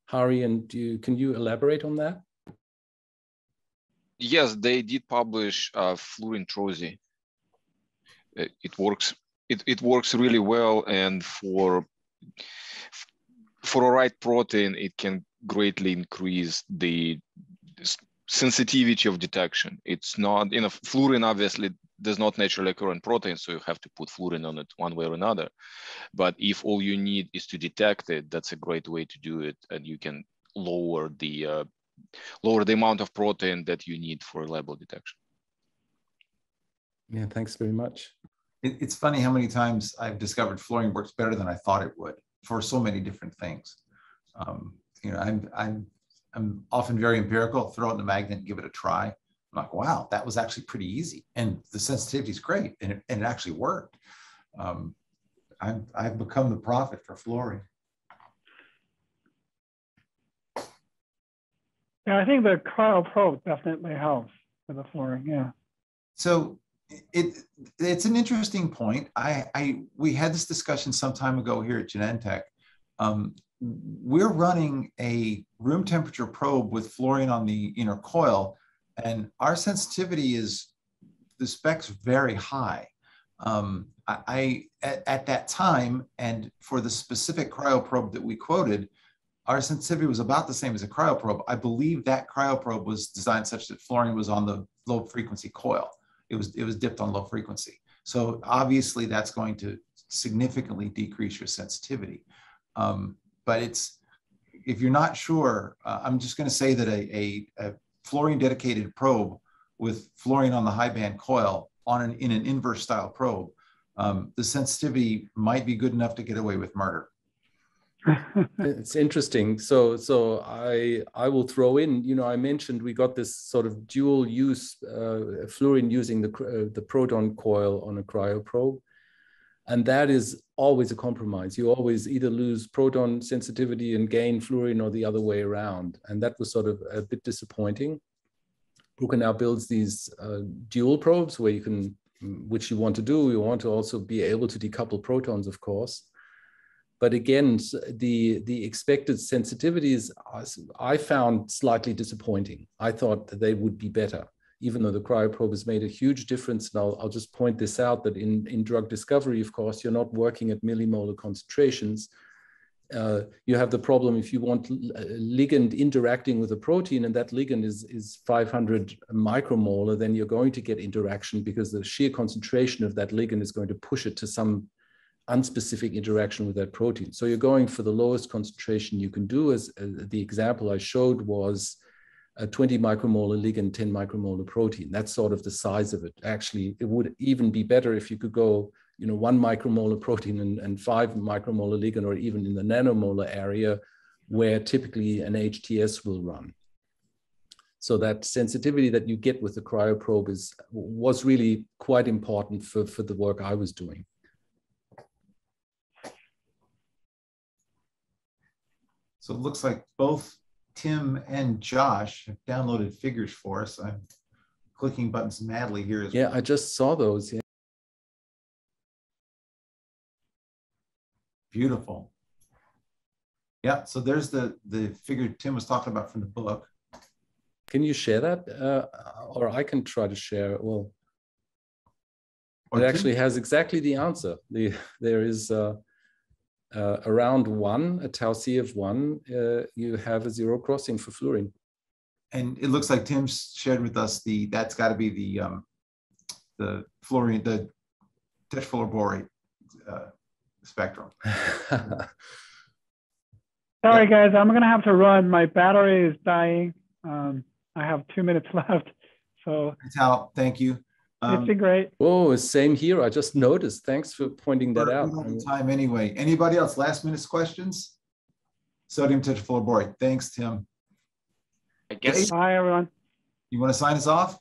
Speaker 5: Hari, and do you, can you elaborate on that?
Speaker 11: Yes, they did publish uh. It, it works it, it works really well and for for a right protein it can greatly increase the sensitivity of detection it's not you know fluorine obviously does not naturally occur in protein so you have to put fluorine on it one way or another but if all you need is to detect it that's a great way to do it and you can lower the uh, lower the amount of protein that you need for reliable detection
Speaker 5: yeah thanks very much
Speaker 4: it, it's funny how many times I've discovered fluorine works better than I thought it would for so many different things. Um, you know, I'm, I'm, I'm often very empirical, throw it in the magnet and give it a try. I'm like, wow, that was actually pretty easy. And the sensitivity is great. And it, and it actually worked. Um, I've, I've become the prophet for fluorine.
Speaker 6: Yeah, I think the cryo probe definitely helps with the fluorine. Yeah.
Speaker 4: So it it's an interesting point. I, I we had this discussion some time ago here at Genentech. Um, we're running a room temperature probe with fluorine on the inner coil, and our sensitivity is the specs very high. Um, I, I at, at, that time, and for the specific cryo probe that we quoted, our sensitivity was about the same as a cryoprobe. I believe that cryoprobe was designed such that fluorine was on the low frequency coil it was it was dipped on low frequency. So obviously that's going to significantly decrease your sensitivity. Um, but it's if you're not sure, uh, I'm just going to say that a, a, a, fluorine dedicated probe with fluorine on the high band coil on an, in an inverse style probe, um, the sensitivity might be good enough to get away with murder
Speaker 5: it's interesting. So, so I I will throw in. You know, I mentioned we got this sort of dual use uh, fluorine using the uh, the proton coil on a cryoprobe, and that is always a compromise. You always either lose proton sensitivity and gain fluorine, or the other way around. And that was sort of a bit disappointing. Bruker now builds these uh, dual probes where you can, which you want to do. You want to also be able to decouple protons, of course but again, the, the expected sensitivities I found slightly disappointing. I thought that they would be better, even though the cryoprobe has made a huge difference. And I'll, I'll just point this out that in, in drug discovery, of course, you're not working at millimolar concentrations. Uh, you have the problem if you want ligand interacting with a protein and that ligand is, is 500 micromolar, then you're going to get interaction because the sheer concentration of that ligand is going to push it to some unspecific interaction with that protein. So you're going for the lowest concentration you can do. As, as the example I showed was a 20 micromolar ligand, 10 micromolar protein. That's sort of the size of it. Actually, it would even be better if you could go, you know, one micromolar protein and, and five micromolar ligand, or even in the nanomolar area, where typically an HTS will run. So that sensitivity that you get with the cryoprobe is was really quite important for, for the work I was doing.
Speaker 4: So it looks like both Tim and Josh have downloaded figures for us. I'm clicking buttons madly here. As
Speaker 5: Yeah,
Speaker 4: well.
Speaker 5: I just saw those. Yeah.
Speaker 4: Beautiful. Yeah, so there's the the figure Tim was talking about from the book.
Speaker 5: Can you share that? Uh, or I can try to share. it? Well,
Speaker 4: Or
Speaker 5: it
Speaker 4: Tim-
Speaker 5: actually has exactly the answer. The, there is uh, uh, around one, a tau C of one, uh, you have a zero crossing for fluorine.
Speaker 4: And it looks like Tim shared with us the, that's got to be the, um, the fluorine, the tetrafluoroborate uh, spectrum.
Speaker 6: Sorry, guys, I'm gonna have to run. My battery is dying. Um, I have two minutes left, so
Speaker 4: Till, thank you. Um,
Speaker 6: it's been great.
Speaker 5: oh, same here. I just noticed. Thanks for pointing that
Speaker 4: we're-
Speaker 5: out.
Speaker 4: we don't
Speaker 5: I mean,
Speaker 4: have Time anyway. Anybody else? Last minute questions? Sodium tetrafluoroborate. Thanks, Tim.
Speaker 1: I guess,
Speaker 6: Bye, everyone.
Speaker 4: You want to sign us off?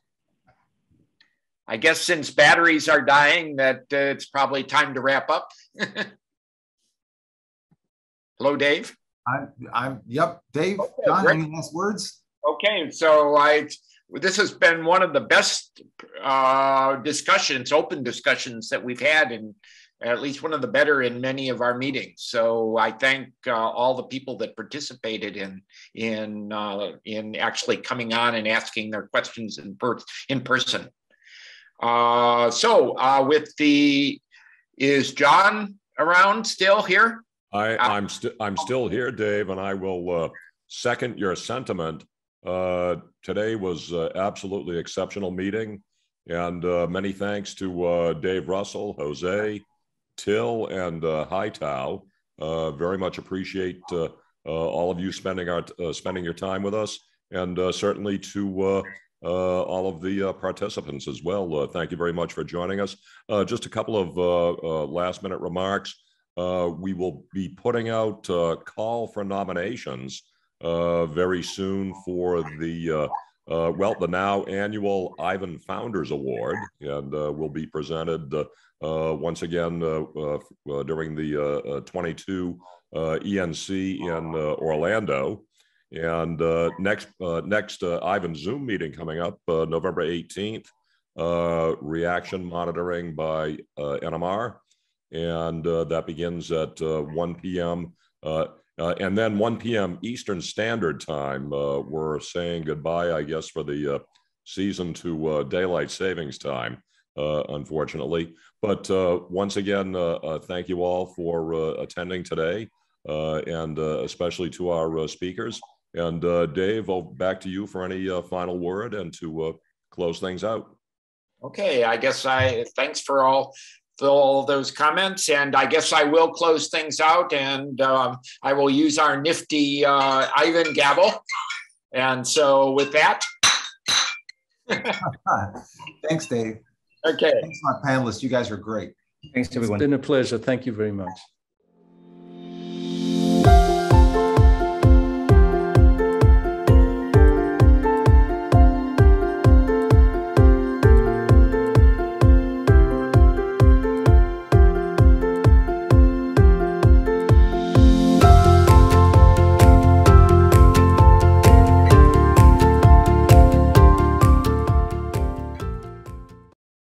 Speaker 1: I guess since batteries are dying, that uh, it's probably time to wrap up. Hello, Dave.
Speaker 4: I'm, I'm, yep. Dave,
Speaker 1: Okay,
Speaker 4: John,
Speaker 1: great.
Speaker 4: any last words?
Speaker 1: Okay, so I, this has been one of the best uh, discussions, open discussions that we've had and at least one of the better in many of our meetings. So I thank uh, all the people that participated in in uh, in actually coming on and asking their questions in per in person. Uh, so uh, with the, is John around still here?
Speaker 2: I, I'm still, I'm still here, Dave, and I will uh, second your sentiment. Uh, today was uh, absolutely exceptional meeting, and uh, many thanks to uh, Dave Russell, Jose, Till, and uh, Haitao. Uh, very much appreciate all of you spending our spending your time with us, and certainly to uh, all of the uh, participants as well. Uh, thank you very much for joining us. Just a couple of last minute remarks. We will be putting out a call for nominations uh, very soon for the, uh, uh, well, the now annual Ivan Founders Award, and uh, will be presented once again during the uh, uh, 22 uh, ENC in Orlando. And next, next Ivan Zoom meeting coming up November 18th, uh, reaction monitoring by NMR and that begins at uh, 1 p.m. Uh, and then 1 p.m. Eastern Standard Time. Uh, we're saying goodbye, I guess, for the uh, season to uh, daylight savings time, uh, unfortunately. But uh, once again, thank you all for attending today, and especially to our speakers. And Dave, I'll back to you for any final word and to close things out.
Speaker 1: Okay, I guess I, thanks for all, all those comments, and I guess I will close things out, and um, I will use our nifty uh, Ivan gavel. And so with that,
Speaker 4: Thanks, Dave.
Speaker 1: okay.
Speaker 4: Thanks, my panelists. You guys are great.
Speaker 7: Thanks,
Speaker 5: It's
Speaker 7: everyone.
Speaker 5: It's been a pleasure. Thank you very much.